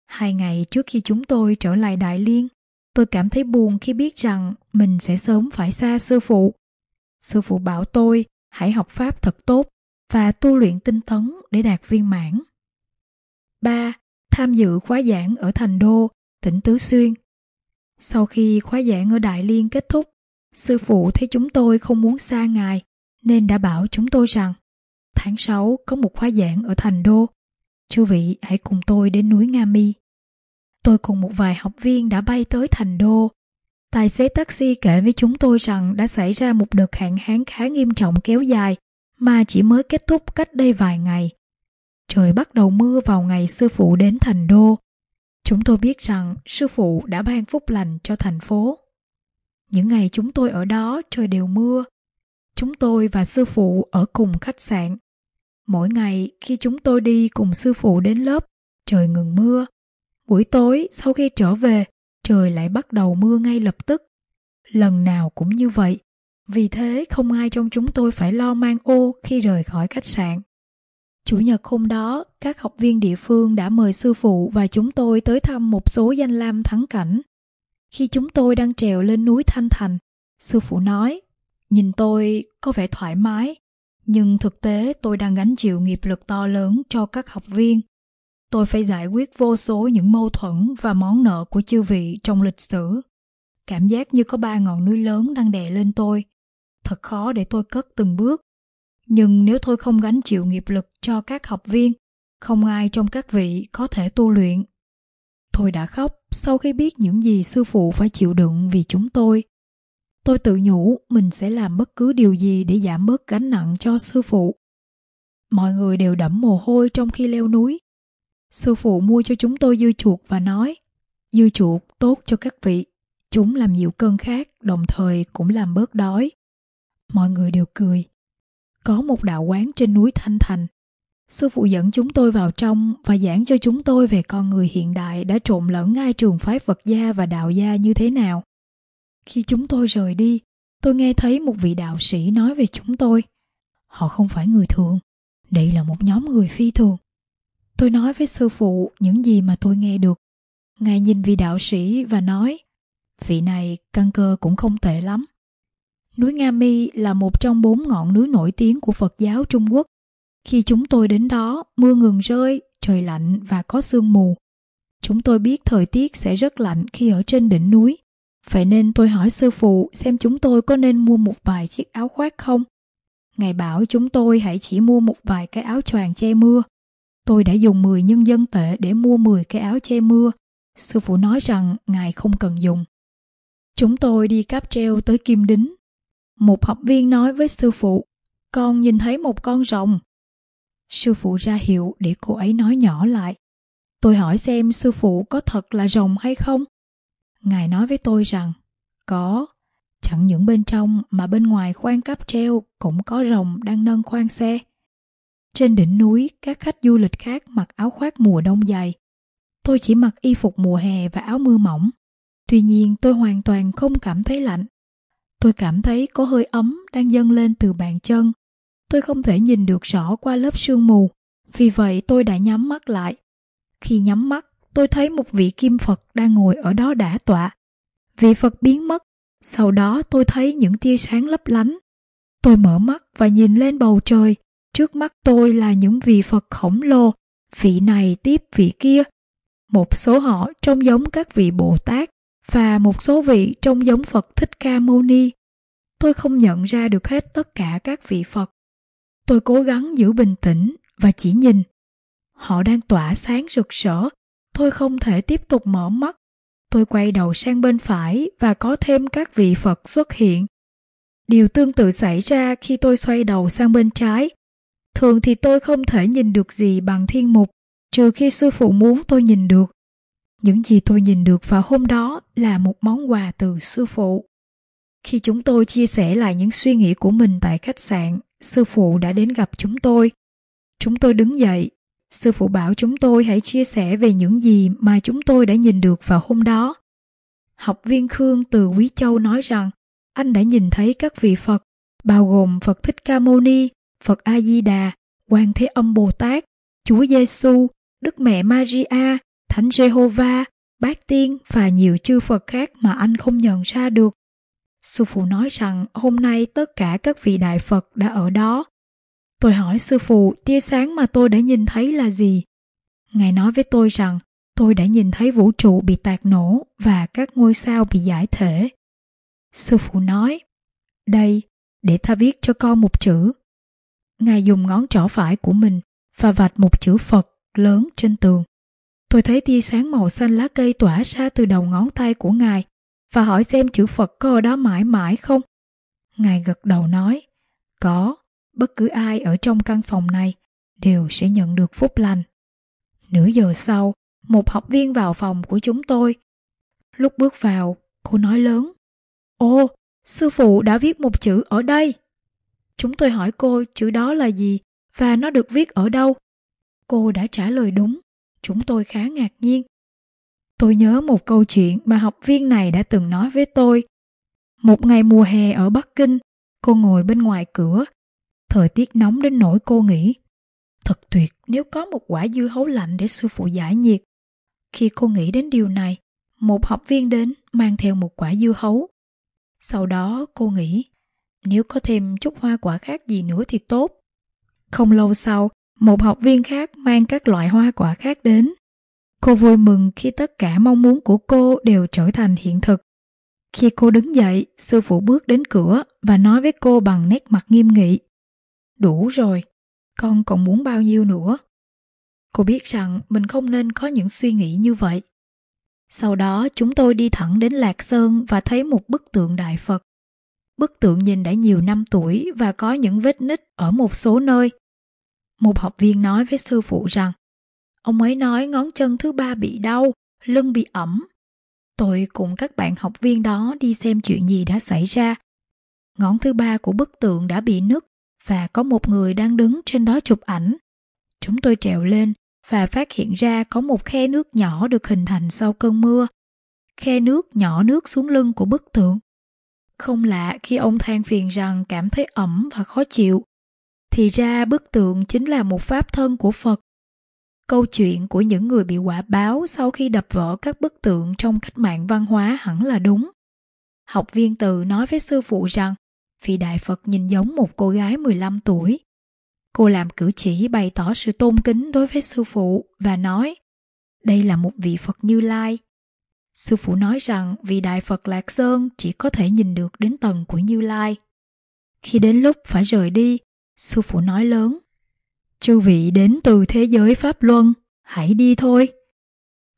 Hai ngày trước khi chúng tôi trở lại Đại Liên, tôi cảm thấy buồn khi biết rằng mình sẽ sớm phải xa sư phụ. Sư phụ bảo tôi hãy học pháp thật tốt và tu luyện tinh tấn để đạt viên mãn. 3. Tham dự khóa giảng ở Thành Đô, tỉnh Tứ Xuyên. Sau khi khóa giảng ở Đại Liên kết thúc, sư phụ thấy chúng tôi không muốn xa ngài nên đã bảo chúng tôi rằng tháng 6 có một khóa giảng ở Thành Đô. Chư vị hãy cùng tôi đến núi Nga Mi. Tôi cùng một vài học viên đã bay tới Thành Đô. Tài xế taxi kể với chúng tôi rằng đã xảy ra một đợt hạn hán khá nghiêm trọng kéo dài, mà chỉ mới kết thúc cách đây vài ngày. Trời bắt đầu mưa vào ngày sư phụ đến thành đô. Chúng tôi biết rằng sư phụ đã ban phúc lành cho thành phố. Những ngày chúng tôi ở đó, trời đều mưa. Chúng tôi và sư phụ ở cùng khách sạn. Mỗi ngày khi chúng tôi đi cùng sư phụ đến lớp, trời ngừng mưa. Buổi tối sau khi trở về, trời lại bắt đầu mưa ngay lập tức. Lần nào cũng như vậy. Vì thế không ai trong chúng tôi phải lo mang ô khi rời khỏi khách sạn. Chủ nhật hôm đó, các học viên địa phương đã mời sư phụ và chúng tôi tới thăm một số danh lam thắng cảnh. Khi chúng tôi đang trèo lên núi Thanh Thành, sư phụ nói, nhìn tôi có vẻ thoải mái, nhưng thực tế, tôi đang gánh chịu nghiệp lực to lớn cho các học viên. Tôi phải giải quyết vô số những mâu thuẫn và món nợ của chư vị trong lịch sử. Cảm giác như có ba ngọn núi lớn đang đè lên tôi. Thật khó để tôi cất từng bước nhưng nếu tôi không gánh chịu nghiệp lực cho các học viên, không ai trong các vị có thể tu luyện tôi đã khóc sau khi biết những gì sư phụ phải chịu đựng vì chúng tôi tôi tự nhủ mình sẽ làm bất cứ điều gì để giảm bớt gánh nặng cho sư phụ. Mọi người đều đẫm mồ hôi trong khi leo núi. Sư phụ mua cho chúng tôi dưa chuột và nói, dưa chuột tốt cho các vị. Chúng làm dịu cơn khát, đồng thời cũng làm bớt đói. Mọi người đều cười. Có một đạo quán trên núi Thanh Thành. Sư phụ dẫn chúng tôi vào trong và giảng cho chúng tôi về con người hiện đại đã trộn lẫn ngay trường phái Phật gia và đạo gia như thế nào. Khi chúng tôi rời đi, tôi nghe thấy một vị đạo sĩ nói về chúng tôi. Họ không phải người thường, đây là một nhóm người phi thường. Tôi nói với sư phụ những gì mà tôi nghe được. Ngài nhìn vị đạo sĩ và nói, vị này căn cơ cũng không tệ lắm. Núi Nga Mi là một trong bốn ngọn núi nổi tiếng của Phật giáo Trung Quốc. Khi chúng tôi đến đó, mưa ngừng rơi, trời lạnh và có sương mù. Chúng tôi biết thời tiết sẽ rất lạnh khi ở trên đỉnh núi. Vậy nên tôi hỏi sư phụ xem chúng tôi có nên mua một vài chiếc áo khoác không. Ngài bảo chúng tôi hãy chỉ mua một vài cái áo choàng che mưa. Tôi đã dùng 10 nhân dân tệ để mua 10 cái áo che mưa. Sư phụ nói rằng ngài không cần dùng. Chúng tôi đi cáp treo tới Kim Đính một học viên nói với sư phụ, con nhìn thấy một con rồng. Sư phụ ra hiệu để cô ấy nói nhỏ lại. Tôi hỏi xem sư phụ có thật là rồng hay không. Ngài nói với tôi rằng, có, chẳng những bên trong mà bên ngoài khoang cáp treo cũng có rồng đang nâng khoang xe. Trên đỉnh núi, các khách du lịch khác mặc áo khoác mùa đông dày. Tôi chỉ mặc y phục mùa hè và áo mưa mỏng. Tuy nhiên tôi hoàn toàn không cảm thấy lạnh. Tôi cảm thấy có hơi ấm đang dâng lên từ bàn chân. Tôi không thể nhìn được rõ qua lớp sương mù, vì vậy tôi đã nhắm mắt lại. Khi nhắm mắt, tôi thấy một vị kim Phật đang ngồi ở đó đã tọa. Vị Phật biến mất, sau đó tôi thấy những tia sáng lấp lánh. Tôi mở mắt và nhìn lên bầu trời, trước mắt tôi là những vị Phật khổng lồ, vị này tiếp vị kia. Một số họ trông giống các vị Bồ Tát, và một số vị trông giống Phật Thích Ca Mâu Ni. Tôi không nhận ra được hết tất cả các vị Phật. Tôi cố gắng giữ bình tĩnh và chỉ nhìn. Họ đang tỏa sáng rực rỡ, tôi không thể tiếp tục mở mắt. Tôi quay đầu sang bên phải và có thêm các vị Phật xuất hiện. Điều tương tự xảy ra khi tôi xoay đầu sang bên trái. Thường thì tôi không thể nhìn được gì bằng thiên mục, trừ khi sư phụ muốn tôi nhìn được. Những gì tôi nhìn được vào hôm đó là một món quà từ sư phụ. Khi chúng tôi chia sẻ lại những suy nghĩ của mình tại khách sạn, sư phụ đã đến gặp chúng tôi. Chúng tôi đứng dậy. Sư phụ bảo chúng tôi hãy chia sẻ về những gì mà chúng tôi đã nhìn được vào hôm đó. Học viên Khương từ Quý Châu nói rằng anh đã nhìn thấy các vị Phật, bao gồm Phật Thích Ca Mâu Ni, Phật A Di Đà, Quan Thế Âm Bồ Tát, Chúa Giêsu, Đức Mẹ Maria, Thánh Jehovah, Bát Tiên và nhiều chư Phật khác mà anh không nhận ra được. Sư phụ nói rằng hôm nay tất cả các vị đại Phật đã ở đó. Tôi hỏi sư phụ tia sáng mà tôi đã nhìn thấy là gì? Ngài nói với tôi rằng tôi đã nhìn thấy vũ trụ bị tạc nổ và các ngôi sao bị giải thể. Sư phụ nói, đây, để ta viết cho con một chữ. Ngài dùng ngón trỏ phải của mình và vạch một chữ Phật lớn trên tường. Tôi thấy tia sáng màu xanh lá cây tỏa ra từ đầu ngón tay của Ngài và hỏi xem chữ Phật có ở đó mãi mãi không. Ngài gật đầu nói, có, bất cứ ai ở trong căn phòng này đều sẽ nhận được phúc lành. Nửa giờ sau, một học viên vào phòng của chúng tôi. Lúc bước vào, cô nói lớn, Ồ, sư phụ đã viết một chữ ở đây. Chúng tôi hỏi cô chữ đó là gì và nó được viết ở đâu. Cô đã trả lời đúng. Chúng tôi khá ngạc nhiên. Tôi nhớ một câu chuyện mà học viên này đã từng nói với tôi. Một ngày mùa hè ở Bắc Kinh, cô ngồi bên ngoài cửa. Thời tiết nóng đến nỗi cô nghĩ, thật tuyệt nếu có một quả dưa hấu lạnh để sư phụ giải nhiệt. Khi cô nghĩ đến điều này, một học viên đến mang theo một quả dưa hấu. Sau đó cô nghĩ, nếu có thêm chút hoa quả khác gì nữa thì tốt. Không lâu sau, một học viên khác mang các loại hoa quả khác đến. Cô vui mừng khi tất cả mong muốn của cô đều trở thành hiện thực. Khi cô đứng dậy, sư phụ bước đến cửa và nói với cô bằng nét mặt nghiêm nghị. Đủ rồi, con còn muốn bao nhiêu nữa? Cô biết rằng mình không nên có những suy nghĩ như vậy. Sau đó chúng tôi đi thẳng đến Lạc Sơn và thấy một bức tượng Đại Phật. Bức tượng nhìn đã nhiều năm tuổi và có những vết nứt ở một số nơi. Một học viên nói với sư phụ rằng Ông ấy nói ngón chân thứ ba bị đau, lưng bị ẩm. Tôi cùng các bạn học viên đó đi xem chuyện gì đã xảy ra. Ngón thứ ba của bức tượng đã bị nứt và có một người đang đứng trên đó chụp ảnh. Chúng tôi trèo lên và phát hiện ra có một khe nước nhỏ được hình thành sau cơn mưa. Khe nước nhỏ nước xuống lưng của bức tượng. Không lạ khi ông than phiền rằng cảm thấy ẩm và khó chịu. Thì ra bức tượng chính là một pháp thân của Phật. Câu chuyện của những người bị quả báo sau khi đập vỡ các bức tượng trong cách mạng văn hóa hẳn là đúng. Học viên từ nói với sư phụ rằng vị Đại Phật nhìn giống một cô gái 15 tuổi. Cô làm cử chỉ bày tỏ sự tôn kính đối với sư phụ và nói đây là một vị Phật Như Lai. Sư phụ nói rằng vị Đại Phật Lạc Sơn chỉ có thể nhìn được đến tầng của Như Lai. Khi đến lúc phải rời đi, sư phụ nói lớn Chư vị đến từ thế giới Pháp Luân, hãy đi thôi.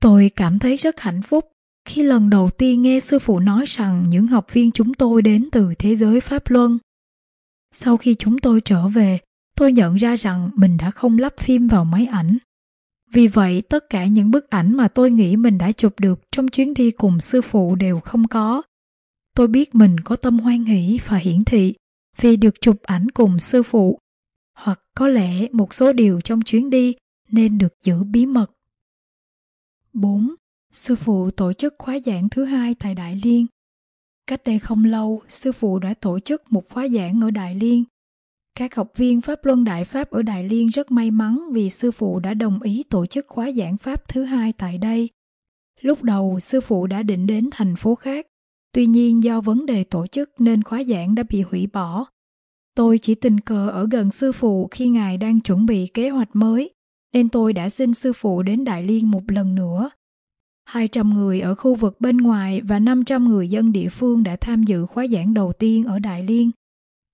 Tôi cảm thấy rất hạnh phúc khi lần đầu tiên nghe sư phụ nói rằng những học viên chúng tôi đến từ thế giới Pháp Luân. Sau khi chúng tôi trở về, tôi nhận ra rằng mình đã không lắp phim vào máy ảnh. Vì vậy, tất cả những bức ảnh mà tôi nghĩ mình đã chụp được trong chuyến đi cùng sư phụ đều không có. Tôi biết mình có tâm hoan hỷ và hiển thị vì được chụp ảnh cùng sư phụ hoặc có lẽ một số điều trong chuyến đi nên được giữ bí mật. 4. Sư phụ tổ chức khóa giảng thứ hai tại Đại Liên. Cách đây không lâu, sư phụ đã tổ chức một khóa giảng ở Đại Liên. Các học viên Pháp Luân Đại Pháp ở Đại Liên rất may mắn vì sư phụ đã đồng ý tổ chức khóa giảng Pháp thứ hai tại đây. Lúc đầu, sư phụ đã định đến thành phố khác. Tuy nhiên do vấn đề tổ chức nên khóa giảng đã bị hủy bỏ Tôi chỉ tình cờ ở gần sư phụ khi ngài đang chuẩn bị kế hoạch mới, nên tôi đã xin sư phụ đến Đại Liên một lần nữa. 200 người ở khu vực bên ngoài và 500 người dân địa phương đã tham dự khóa giảng đầu tiên ở Đại Liên.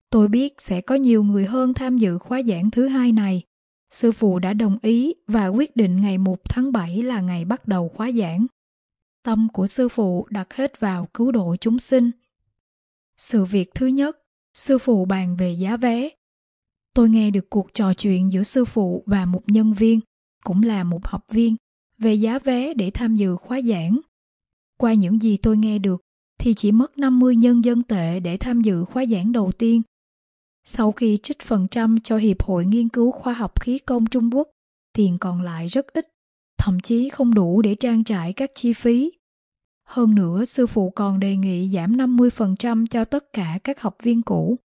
Tôi biết sẽ có nhiều người hơn tham dự khóa giảng thứ hai này. Sư phụ đã đồng ý và quyết định ngày 1 tháng 7 là ngày bắt đầu khóa giảng. Tâm của sư phụ đặt hết vào cứu độ chúng sinh. Sự việc thứ nhất Sư phụ bàn về giá vé. tôi nghe được cuộc trò chuyện giữa sư phụ và một nhân viên, cũng là một học viên, về giá vé để tham dự khóa giảng. Qua những gì tôi nghe được, thì chỉ mất 50 nhân dân tệ để tham dự khóa giảng đầu tiên. Sau khi trích phần trăm cho Hiệp hội Nghiên cứu Khoa học Khí công Trung Quốc, tiền còn lại rất ít, thậm chí không đủ để trang trải các chi phí. Hơn nữa, sư phụ còn đề nghị giảm 50% cho tất cả các học viên cũ.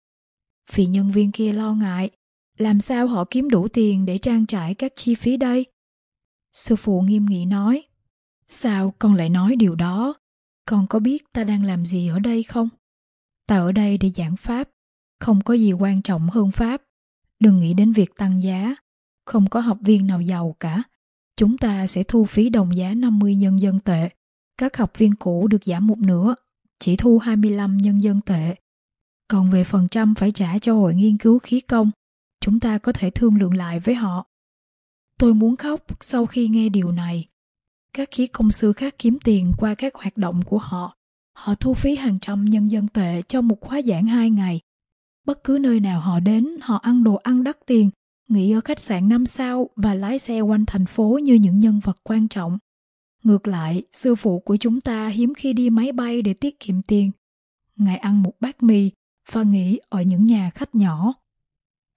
Vì nhân viên kia lo ngại, làm sao họ kiếm đủ tiền để trang trải các chi phí đây? Sư phụ nghiêm nghị nói, sao con lại nói điều đó? Con có biết ta đang làm gì ở đây không? Ta ở đây để giảng Pháp, không có gì quan trọng hơn Pháp. Đừng nghĩ đến việc tăng giá, không có học viên nào giàu cả. Chúng ta sẽ thu phí đồng giá 50 nhân dân tệ. Các học viên cũ được giảm một nửa, chỉ thu 25 nhân dân tệ. Còn về phần trăm phải trả cho hội nghiên cứu khí công, chúng ta có thể thương lượng lại với họ. Tôi muốn khóc sau khi nghe điều này. Các khí công sư khác kiếm tiền qua các hoạt động của họ. Họ thu phí hàng trăm nhân dân tệ cho một khóa giảng hai ngày. Bất cứ nơi nào họ đến, họ ăn đồ ăn đắt tiền, nghỉ ở khách sạn năm sao và lái xe quanh thành phố như những nhân vật quan trọng. Ngược lại, sư phụ của chúng ta hiếm khi đi máy bay để tiết kiệm tiền. Ngài ăn một bát mì và nghỉ ở những nhà khách nhỏ.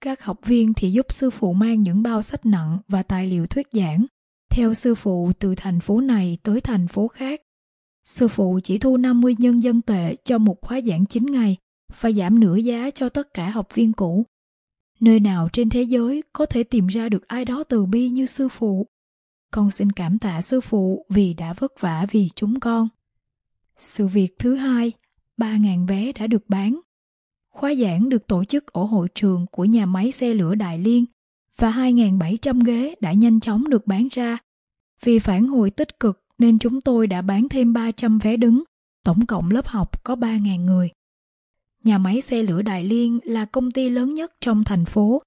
Các học viên thì giúp sư phụ mang những bao sách nặng và tài liệu thuyết giảng, theo sư phụ từ thành phố này tới thành phố khác. Sư phụ chỉ thu 50 nhân dân tệ cho một khóa giảng 9 ngày và giảm nửa giá cho tất cả học viên cũ. Nơi nào trên thế giới có thể tìm ra được ai đó từ bi như sư phụ? Con xin cảm tạ sư phụ vì đã vất vả vì chúng con. Sự việc thứ hai, 3.000 vé đã được bán. Khóa giảng được tổ chức ở hội trường của nhà máy xe lửa Đại Liên và 2.700 ghế đã nhanh chóng được bán ra. Vì phản hồi tích cực nên chúng tôi đã bán thêm 300 vé đứng, tổng cộng lớp học có 3.000 người. Nhà máy xe lửa Đại Liên là công ty lớn nhất trong thành phố.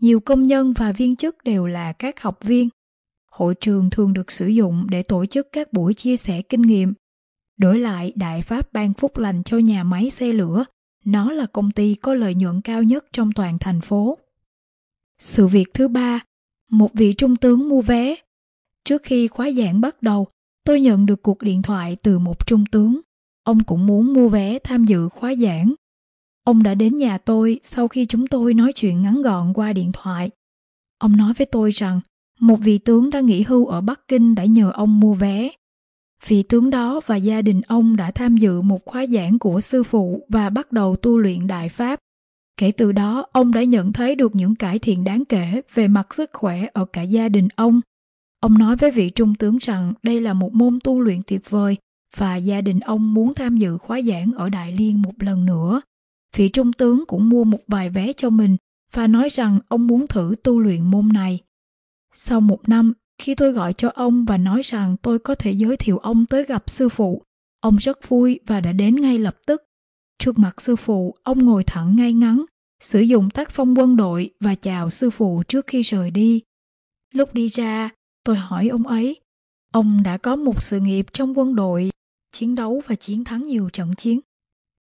Nhiều công nhân và viên chức đều là các học viên. Hội trường thường được sử dụng để tổ chức các buổi chia sẻ kinh nghiệm. Đổi lại, Đại Pháp ban phúc lành cho nhà máy xe lửa nó là công ty có lợi nhuận cao nhất trong toàn thành phố. Sự việc thứ ba, một vị trung tướng mua vé. Trước khi khóa giảng bắt đầu, tôi nhận được cuộc điện thoại từ một trung tướng. Ông cũng muốn mua vé tham dự khóa giảng. Ông đã đến nhà tôi sau khi chúng tôi nói chuyện ngắn gọn qua điện thoại. Ông nói với tôi rằng một vị tướng đã nghỉ hưu ở Bắc Kinh đã nhờ ông mua vé. Vị tướng đó và gia đình ông đã tham dự một khóa giảng của sư phụ và bắt đầu tu luyện Đại Pháp. Kể từ đó, ông đã nhận thấy được những cải thiện đáng kể về mặt sức khỏe ở cả gia đình ông. Ông nói với vị trung tướng rằng đây là một môn tu luyện tuyệt vời và gia đình ông muốn tham dự khóa giảng ở Đại Liên một lần nữa. Vị trung tướng cũng mua một vài vé cho mình và nói rằng ông muốn thử tu luyện môn này. Sau một năm, khi tôi gọi cho ông và nói rằng tôi có thể giới thiệu ông tới gặp sư phụ, ông rất vui và đã đến ngay lập tức. Trước mặt sư phụ, ông ngồi thẳng ngay ngắn, sử dụng tác phong quân đội và chào sư phụ trước khi rời đi. Lúc đi ra, tôi hỏi ông ấy, ông đã có một sự nghiệp trong quân đội, chiến đấu và chiến thắng nhiều trận chiến.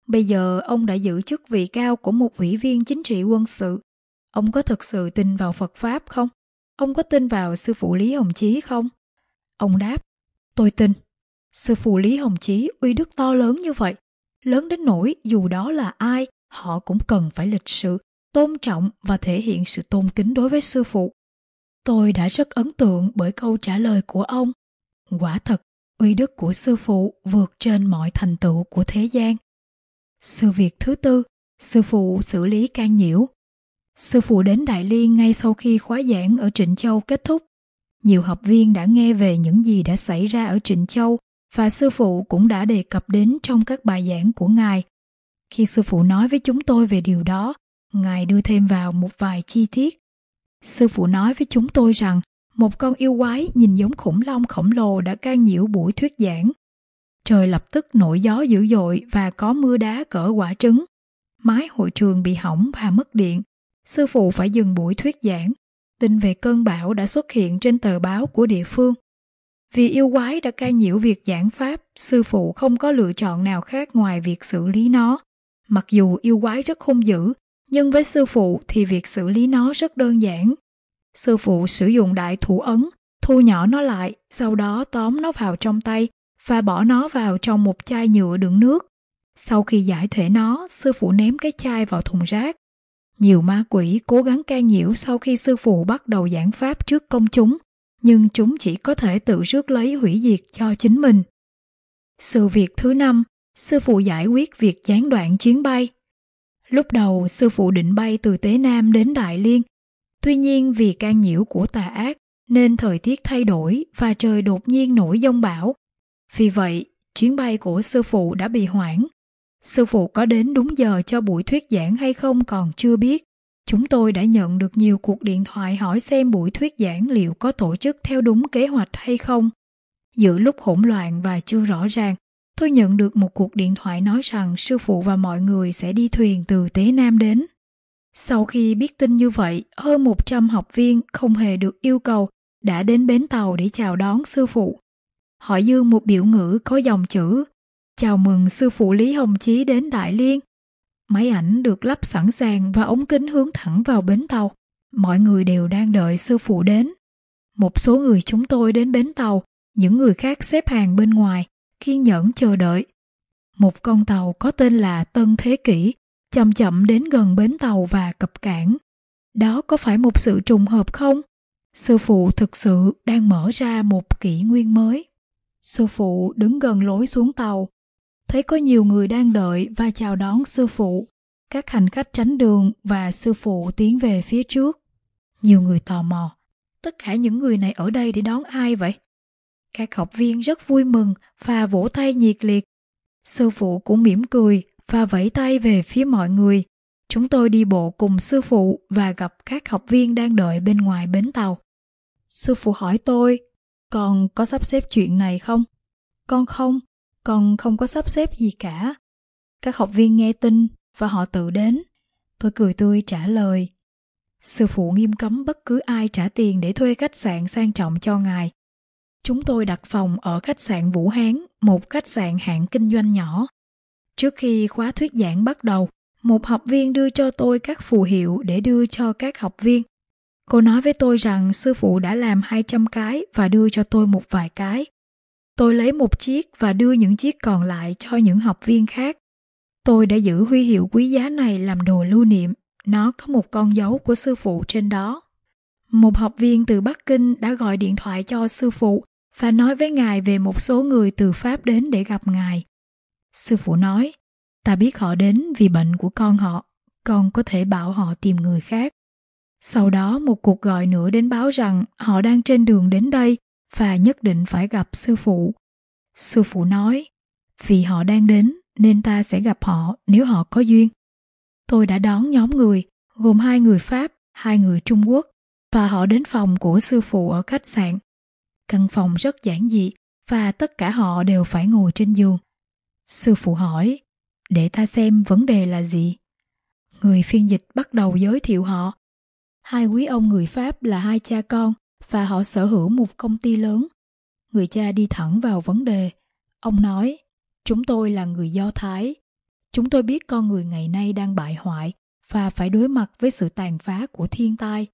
Bây giờ ông đã giữ chức vị cao của một ủy viên chính trị quân sự. Ông có thực sự tin vào Phật Pháp không? Ông có tin vào sư phụ Lý Hồng Chí không? Ông đáp, tôi tin. Sư phụ Lý Hồng Chí uy đức to lớn như vậy, lớn đến nỗi dù đó là ai, họ cũng cần phải lịch sự, tôn trọng và thể hiện sự tôn kính đối với sư phụ. Tôi đã rất ấn tượng bởi câu trả lời của ông. Quả thật, uy đức của sư phụ vượt trên mọi thành tựu của thế gian. Sự việc thứ tư, sư phụ xử lý can nhiễu. Sư phụ đến Đại Liên ngay sau khi khóa giảng ở Trịnh Châu kết thúc. Nhiều học viên đã nghe về những gì đã xảy ra ở Trịnh Châu và sư phụ cũng đã đề cập đến trong các bài giảng của ngài. Khi sư phụ nói với chúng tôi về điều đó, ngài đưa thêm vào một vài chi tiết. Sư phụ nói với chúng tôi rằng một con yêu quái nhìn giống khủng long khổng lồ đã can nhiễu buổi thuyết giảng. Trời lập tức nổi gió dữ dội và có mưa đá cỡ quả trứng. Mái hội trường bị hỏng và mất điện sư phụ phải dừng buổi thuyết giảng. Tin về cơn bão đã xuất hiện trên tờ báo của địa phương. Vì yêu quái đã can nhiễu việc giảng pháp, sư phụ không có lựa chọn nào khác ngoài việc xử lý nó. Mặc dù yêu quái rất hung dữ, nhưng với sư phụ thì việc xử lý nó rất đơn giản. Sư phụ sử dụng đại thủ ấn, thu nhỏ nó lại, sau đó tóm nó vào trong tay và bỏ nó vào trong một chai nhựa đựng nước. Sau khi giải thể nó, sư phụ ném cái chai vào thùng rác. Nhiều ma quỷ cố gắng can nhiễu sau khi sư phụ bắt đầu giảng pháp trước công chúng, nhưng chúng chỉ có thể tự rước lấy hủy diệt cho chính mình. Sự việc thứ năm, sư phụ giải quyết việc gián đoạn chuyến bay. Lúc đầu, sư phụ định bay từ Tế Nam đến Đại Liên. Tuy nhiên vì can nhiễu của tà ác, nên thời tiết thay đổi và trời đột nhiên nổi giông bão. Vì vậy, chuyến bay của sư phụ đã bị hoãn. Sư phụ có đến đúng giờ cho buổi thuyết giảng hay không còn chưa biết. Chúng tôi đã nhận được nhiều cuộc điện thoại hỏi xem buổi thuyết giảng liệu có tổ chức theo đúng kế hoạch hay không. Giữa lúc hỗn loạn và chưa rõ ràng, tôi nhận được một cuộc điện thoại nói rằng sư phụ và mọi người sẽ đi thuyền từ Tế Nam đến. Sau khi biết tin như vậy, hơn 100 học viên không hề được yêu cầu đã đến bến tàu để chào đón sư phụ. Họ dương một biểu ngữ có dòng chữ Chào mừng sư phụ Lý Hồng Chí đến Đại Liên. Máy ảnh được lắp sẵn sàng và ống kính hướng thẳng vào bến tàu. Mọi người đều đang đợi sư phụ đến. Một số người chúng tôi đến bến tàu, những người khác xếp hàng bên ngoài, kiên nhẫn chờ đợi. Một con tàu có tên là Tân Thế Kỷ chậm chậm đến gần bến tàu và cập cảng. Đó có phải một sự trùng hợp không? Sư phụ thực sự đang mở ra một kỷ nguyên mới. Sư phụ đứng gần lối xuống tàu, thấy có nhiều người đang đợi và chào đón sư phụ. Các hành khách tránh đường và sư phụ tiến về phía trước. Nhiều người tò mò, tất cả những người này ở đây để đón ai vậy? Các học viên rất vui mừng và vỗ tay nhiệt liệt. Sư phụ cũng mỉm cười và vẫy tay về phía mọi người. Chúng tôi đi bộ cùng sư phụ và gặp các học viên đang đợi bên ngoài bến tàu. Sư phụ hỏi tôi, con có sắp xếp chuyện này không? Con không, con không có sắp xếp gì cả. Các học viên nghe tin và họ tự đến. Tôi cười tươi trả lời. Sư phụ nghiêm cấm bất cứ ai trả tiền để thuê khách sạn sang trọng cho ngài. Chúng tôi đặt phòng ở khách sạn Vũ Hán, một khách sạn hạng kinh doanh nhỏ. Trước khi khóa thuyết giảng bắt đầu, một học viên đưa cho tôi các phù hiệu để đưa cho các học viên. Cô nói với tôi rằng sư phụ đã làm 200 cái và đưa cho tôi một vài cái. Tôi lấy một chiếc và đưa những chiếc còn lại cho những học viên khác. Tôi đã giữ huy hiệu quý giá này làm đồ lưu niệm. Nó có một con dấu của sư phụ trên đó. Một học viên từ Bắc Kinh đã gọi điện thoại cho sư phụ và nói với ngài về một số người từ Pháp đến để gặp ngài. Sư phụ nói, ta biết họ đến vì bệnh của con họ, con có thể bảo họ tìm người khác. Sau đó một cuộc gọi nữa đến báo rằng họ đang trên đường đến đây và nhất định phải gặp sư phụ. Sư phụ nói, vì họ đang đến nên ta sẽ gặp họ nếu họ có duyên. Tôi đã đón nhóm người, gồm hai người Pháp, hai người Trung Quốc, và họ đến phòng của sư phụ ở khách sạn. Căn phòng rất giản dị và tất cả họ đều phải ngồi trên giường. Sư phụ hỏi, để ta xem vấn đề là gì. Người phiên dịch bắt đầu giới thiệu họ. Hai quý ông người Pháp là hai cha con và họ sở hữu một công ty lớn. Người cha đi thẳng vào vấn đề. Ông nói, chúng tôi là người Do Thái. Chúng tôi biết con người ngày nay đang bại hoại và phải đối mặt với sự tàn phá của thiên tai.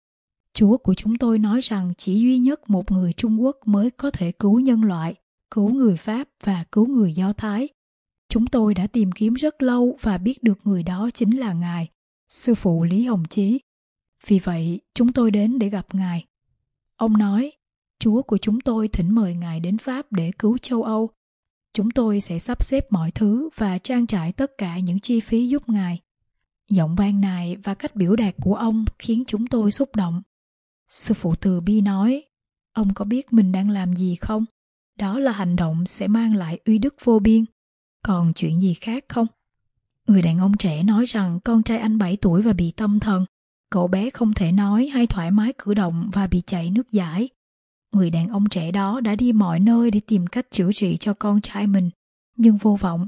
Chúa của chúng tôi nói rằng chỉ duy nhất một người Trung Quốc mới có thể cứu nhân loại, cứu người Pháp và cứu người Do Thái. Chúng tôi đã tìm kiếm rất lâu và biết được người đó chính là Ngài, Sư phụ Lý Hồng Chí. Vì vậy, chúng tôi đến để gặp Ngài. Ông nói, Chúa của chúng tôi thỉnh mời Ngài đến Pháp để cứu châu Âu. Chúng tôi sẽ sắp xếp mọi thứ và trang trải tất cả những chi phí giúp Ngài. Giọng vang này và cách biểu đạt của ông khiến chúng tôi xúc động. Sư phụ Từ Bi nói, ông có biết mình đang làm gì không? Đó là hành động sẽ mang lại uy đức vô biên. Còn chuyện gì khác không? Người đàn ông trẻ nói rằng con trai anh 7 tuổi và bị tâm thần. Cậu bé không thể nói hay thoải mái cử động và bị chảy nước giải. Người đàn ông trẻ đó đã đi mọi nơi để tìm cách chữa trị cho con trai mình, nhưng vô vọng.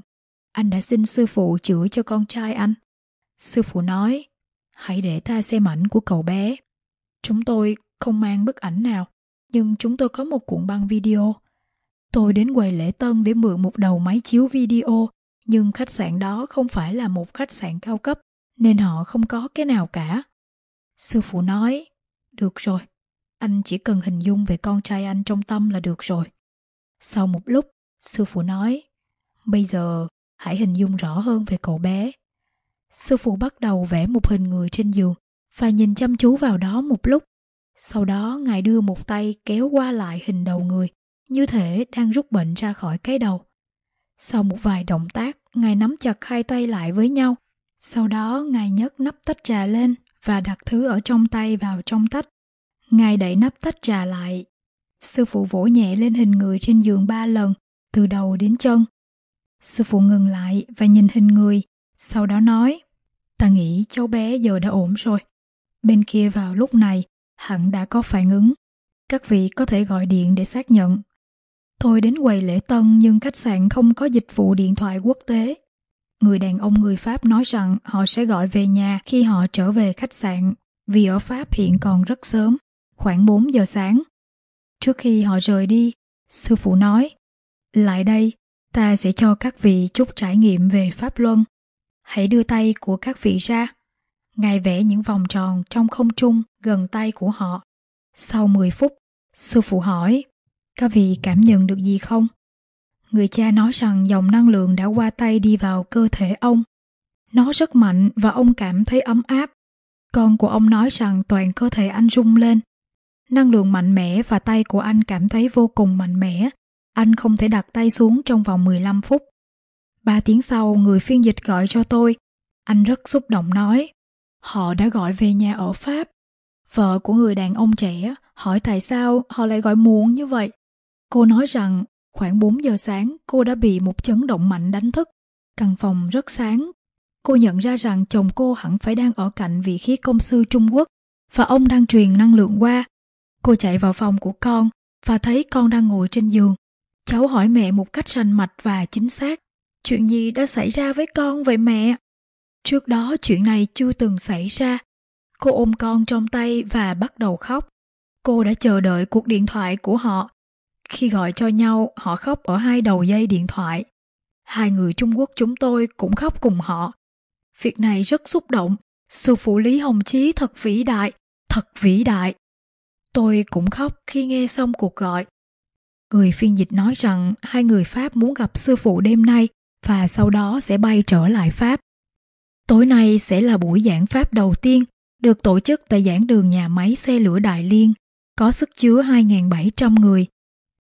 Anh đã xin sư phụ chữa cho con trai anh. Sư phụ nói, hãy để ta xem ảnh của cậu bé. Chúng tôi không mang bức ảnh nào, nhưng chúng tôi có một cuộn băng video. Tôi đến quầy lễ tân để mượn một đầu máy chiếu video, nhưng khách sạn đó không phải là một khách sạn cao cấp nên họ không có cái nào cả. Sư phụ nói, được rồi, anh chỉ cần hình dung về con trai anh trong tâm là được rồi. Sau một lúc, sư phụ nói, bây giờ hãy hình dung rõ hơn về cậu bé. Sư phụ bắt đầu vẽ một hình người trên giường và nhìn chăm chú vào đó một lúc. Sau đó ngài đưa một tay kéo qua lại hình đầu người, như thể đang rút bệnh ra khỏi cái đầu. Sau một vài động tác, ngài nắm chặt hai tay lại với nhau. Sau đó ngài nhấc nắp tách trà lên và đặt thứ ở trong tay vào trong tách. Ngài đẩy nắp tách trà lại. Sư phụ vỗ nhẹ lên hình người trên giường ba lần, từ đầu đến chân. Sư phụ ngừng lại và nhìn hình người, sau đó nói, ta nghĩ cháu bé giờ đã ổn rồi. Bên kia vào lúc này, hẳn đã có phản ứng. Các vị có thể gọi điện để xác nhận. Tôi đến quầy lễ tân nhưng khách sạn không có dịch vụ điện thoại quốc tế. Người đàn ông người Pháp nói rằng họ sẽ gọi về nhà khi họ trở về khách sạn, vì ở Pháp hiện còn rất sớm, khoảng 4 giờ sáng. Trước khi họ rời đi, sư phụ nói, lại đây, ta sẽ cho các vị chút trải nghiệm về Pháp Luân. Hãy đưa tay của các vị ra. Ngài vẽ những vòng tròn trong không trung gần tay của họ. Sau 10 phút, sư phụ hỏi, các vị cảm nhận được gì không? Người cha nói rằng dòng năng lượng đã qua tay đi vào cơ thể ông. Nó rất mạnh và ông cảm thấy ấm áp. Con của ông nói rằng toàn cơ thể anh rung lên. Năng lượng mạnh mẽ và tay của anh cảm thấy vô cùng mạnh mẽ. Anh không thể đặt tay xuống trong vòng 15 phút. Ba tiếng sau, người phiên dịch gọi cho tôi. Anh rất xúc động nói, họ đã gọi về nhà ở Pháp. Vợ của người đàn ông trẻ hỏi tại sao họ lại gọi muộn như vậy. Cô nói rằng khoảng 4 giờ sáng, cô đã bị một chấn động mạnh đánh thức. Căn phòng rất sáng. Cô nhận ra rằng chồng cô hẳn phải đang ở cạnh vị khí công sư Trung Quốc, và ông đang truyền năng lượng qua. Cô chạy vào phòng của con, và thấy con đang ngồi trên giường. Cháu hỏi mẹ một cách rành mạch và chính xác. Chuyện gì đã xảy ra với con vậy mẹ? Trước đó chuyện này chưa từng xảy ra. Cô ôm con trong tay và bắt đầu khóc. Cô đã chờ đợi cuộc điện thoại của họ. Khi gọi cho nhau, họ khóc ở hai đầu dây điện thoại. Hai người Trung Quốc chúng tôi cũng khóc cùng họ. Việc này rất xúc động. Sư phụ Lý Hồng Chí thật vĩ đại, thật vĩ đại. Tôi cũng khóc khi nghe xong cuộc gọi. Người phiên dịch nói rằng hai người Pháp muốn gặp sư phụ đêm nay và sau đó sẽ bay trở lại Pháp. Tối nay sẽ là buổi giảng Pháp đầu tiên được tổ chức tại giảng đường nhà máy xe lửa Đại Liên, có sức chứa 2.700 người.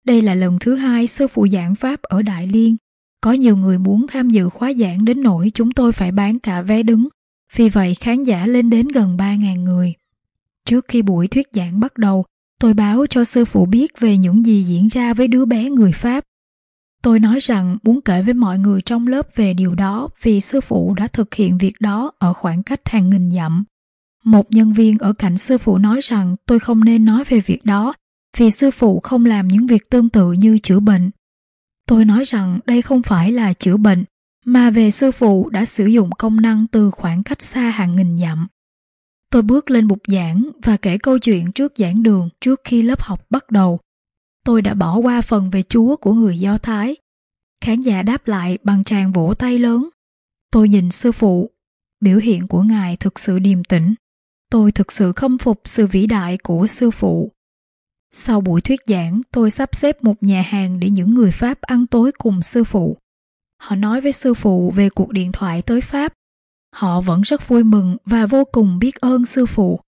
Đây là lần thứ hai sư phụ giảng Pháp ở Đại Liên. Có nhiều người muốn tham dự khóa giảng đến nỗi chúng tôi phải bán cả vé đứng. Vì vậy khán giả lên đến gần 3.000 người. Trước khi buổi thuyết giảng bắt đầu, tôi báo cho sư phụ biết về những gì diễn ra với đứa bé người Pháp. Tôi nói rằng muốn kể với mọi người trong lớp về điều đó vì sư phụ đã thực hiện việc đó ở khoảng cách hàng nghìn dặm. Một nhân viên ở cạnh sư phụ nói rằng tôi không nên nói về việc đó vì sư phụ không làm những việc tương tự như chữa bệnh. Tôi nói rằng đây không phải là chữa bệnh, mà về sư phụ đã sử dụng công năng từ khoảng cách xa hàng nghìn dặm. Tôi bước lên bục giảng và kể câu chuyện trước giảng đường trước khi lớp học bắt đầu. Tôi đã bỏ qua phần về Chúa của người Do Thái. Khán giả đáp lại bằng tràng vỗ tay lớn. Tôi nhìn sư phụ, biểu hiện của ngài thực sự điềm tĩnh. Tôi thực sự khâm phục sự vĩ đại của sư phụ. Sau buổi thuyết giảng, tôi sắp xếp một nhà hàng để những người Pháp ăn tối cùng sư phụ. Họ nói với sư phụ về cuộc điện thoại tới Pháp. Họ vẫn rất vui mừng và vô cùng biết ơn sư phụ.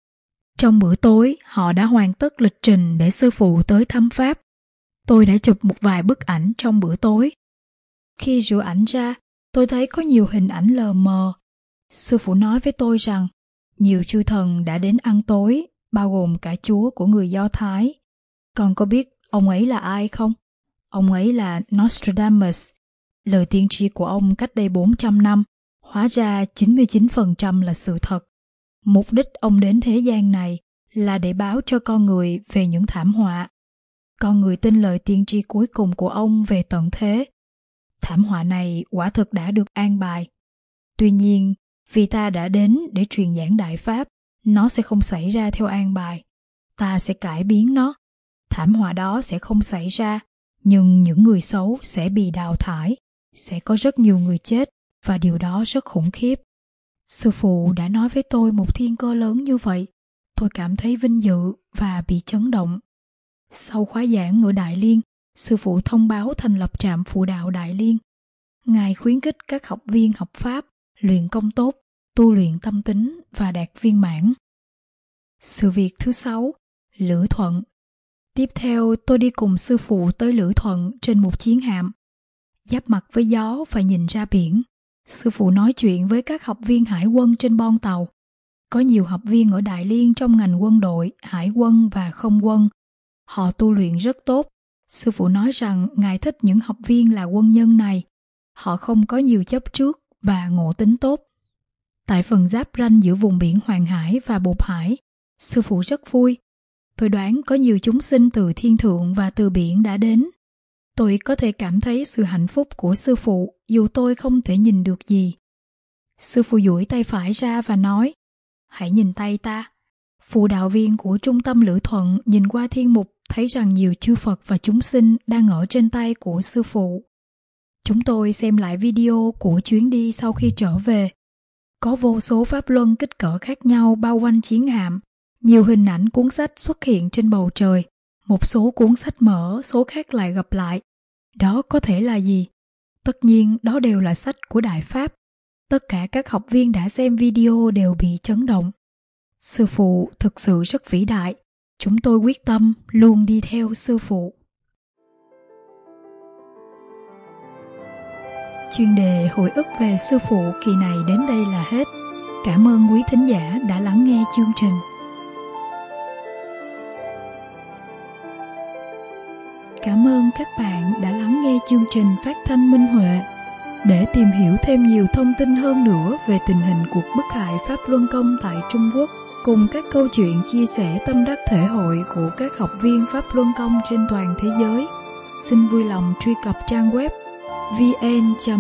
Trong bữa tối, họ đã hoàn tất lịch trình để sư phụ tới thăm Pháp. Tôi đã chụp một vài bức ảnh trong bữa tối. Khi rửa ảnh ra, tôi thấy có nhiều hình ảnh lờ mờ. Sư phụ nói với tôi rằng nhiều chư thần đã đến ăn tối, bao gồm cả chúa của người Do Thái. Con có biết ông ấy là ai không? Ông ấy là Nostradamus. Lời tiên tri của ông cách đây 400 năm, hóa ra 99% là sự thật. Mục đích ông đến thế gian này là để báo cho con người về những thảm họa. Con người tin lời tiên tri cuối cùng của ông về tận thế. Thảm họa này quả thực đã được an bài. Tuy nhiên, vì ta đã đến để truyền giảng đại pháp, nó sẽ không xảy ra theo an bài. Ta sẽ cải biến nó. Thảm họa đó sẽ không xảy ra, nhưng những người xấu sẽ bị đào thải, sẽ có rất nhiều người chết và điều đó rất khủng khiếp. Sư phụ đã nói với tôi một thiên cơ lớn như vậy. Tôi cảm thấy vinh dự và bị chấn động. Sau khóa giảng ở Đại Liên, sư phụ thông báo thành lập trạm phụ đạo Đại Liên. Ngài khuyến khích các học viên học Pháp, luyện công tốt, tu luyện tâm tính và đạt viên mãn. Sự việc thứ sáu, Lữ Thuận. Tiếp theo tôi đi cùng sư phụ tới Lữ Thuận trên một chiến hạm. Giáp mặt với gió và nhìn ra biển, sư phụ nói chuyện với các học viên hải quân trên bon tàu. Có nhiều học viên ở Đại Liên trong ngành quân đội, hải quân và không quân. Họ tu luyện rất tốt. Sư phụ nói rằng Ngài thích những học viên là quân nhân này. Họ không có nhiều chấp trước và ngộ tính tốt. Tại phần giáp ranh giữa vùng biển Hoàng Hải và Bột Hải, sư phụ rất vui. Tôi đoán có nhiều chúng sinh từ thiên thượng và từ biển đã đến. Tôi có thể cảm thấy sự hạnh phúc của sư phụ dù tôi không thể nhìn được gì. Sư phụ duỗi tay phải ra và nói, hãy nhìn tay ta. Phụ đạo viên của trung tâm Lữ Thuận nhìn qua thiên mục thấy rằng nhiều chư Phật và chúng sinh đang ở trên tay của sư phụ. Chúng tôi xem lại video của chuyến đi sau khi trở về. Có vô số pháp luân kích cỡ khác nhau bao quanh chiến hạm. Nhiều hình ảnh cuốn sách xuất hiện trên bầu trời. Một số cuốn sách mở, số khác lại gặp lại. Đó có thể là gì? Tất nhiên đó đều là sách của Đại Pháp. Tất cả các học viên đã xem video đều bị chấn động. Sư phụ thực sự rất vĩ đại. Chúng tôi quyết tâm luôn đi theo sư phụ. Chuyên đề hồi ức về sư phụ kỳ này đến đây là hết. Cảm ơn quý thính giả đã lắng nghe chương trình. Cảm ơn các bạn đã lắng nghe chương trình phát thanh Minh Huệ. Để tìm hiểu thêm nhiều thông tin hơn nữa về tình hình cuộc bức hại Pháp Luân Công tại Trung Quốc, cùng các câu chuyện chia sẻ tâm đắc thể hội của các học viên Pháp Luân Công trên toàn thế giới, xin vui lòng truy cập trang web vn.minhui.org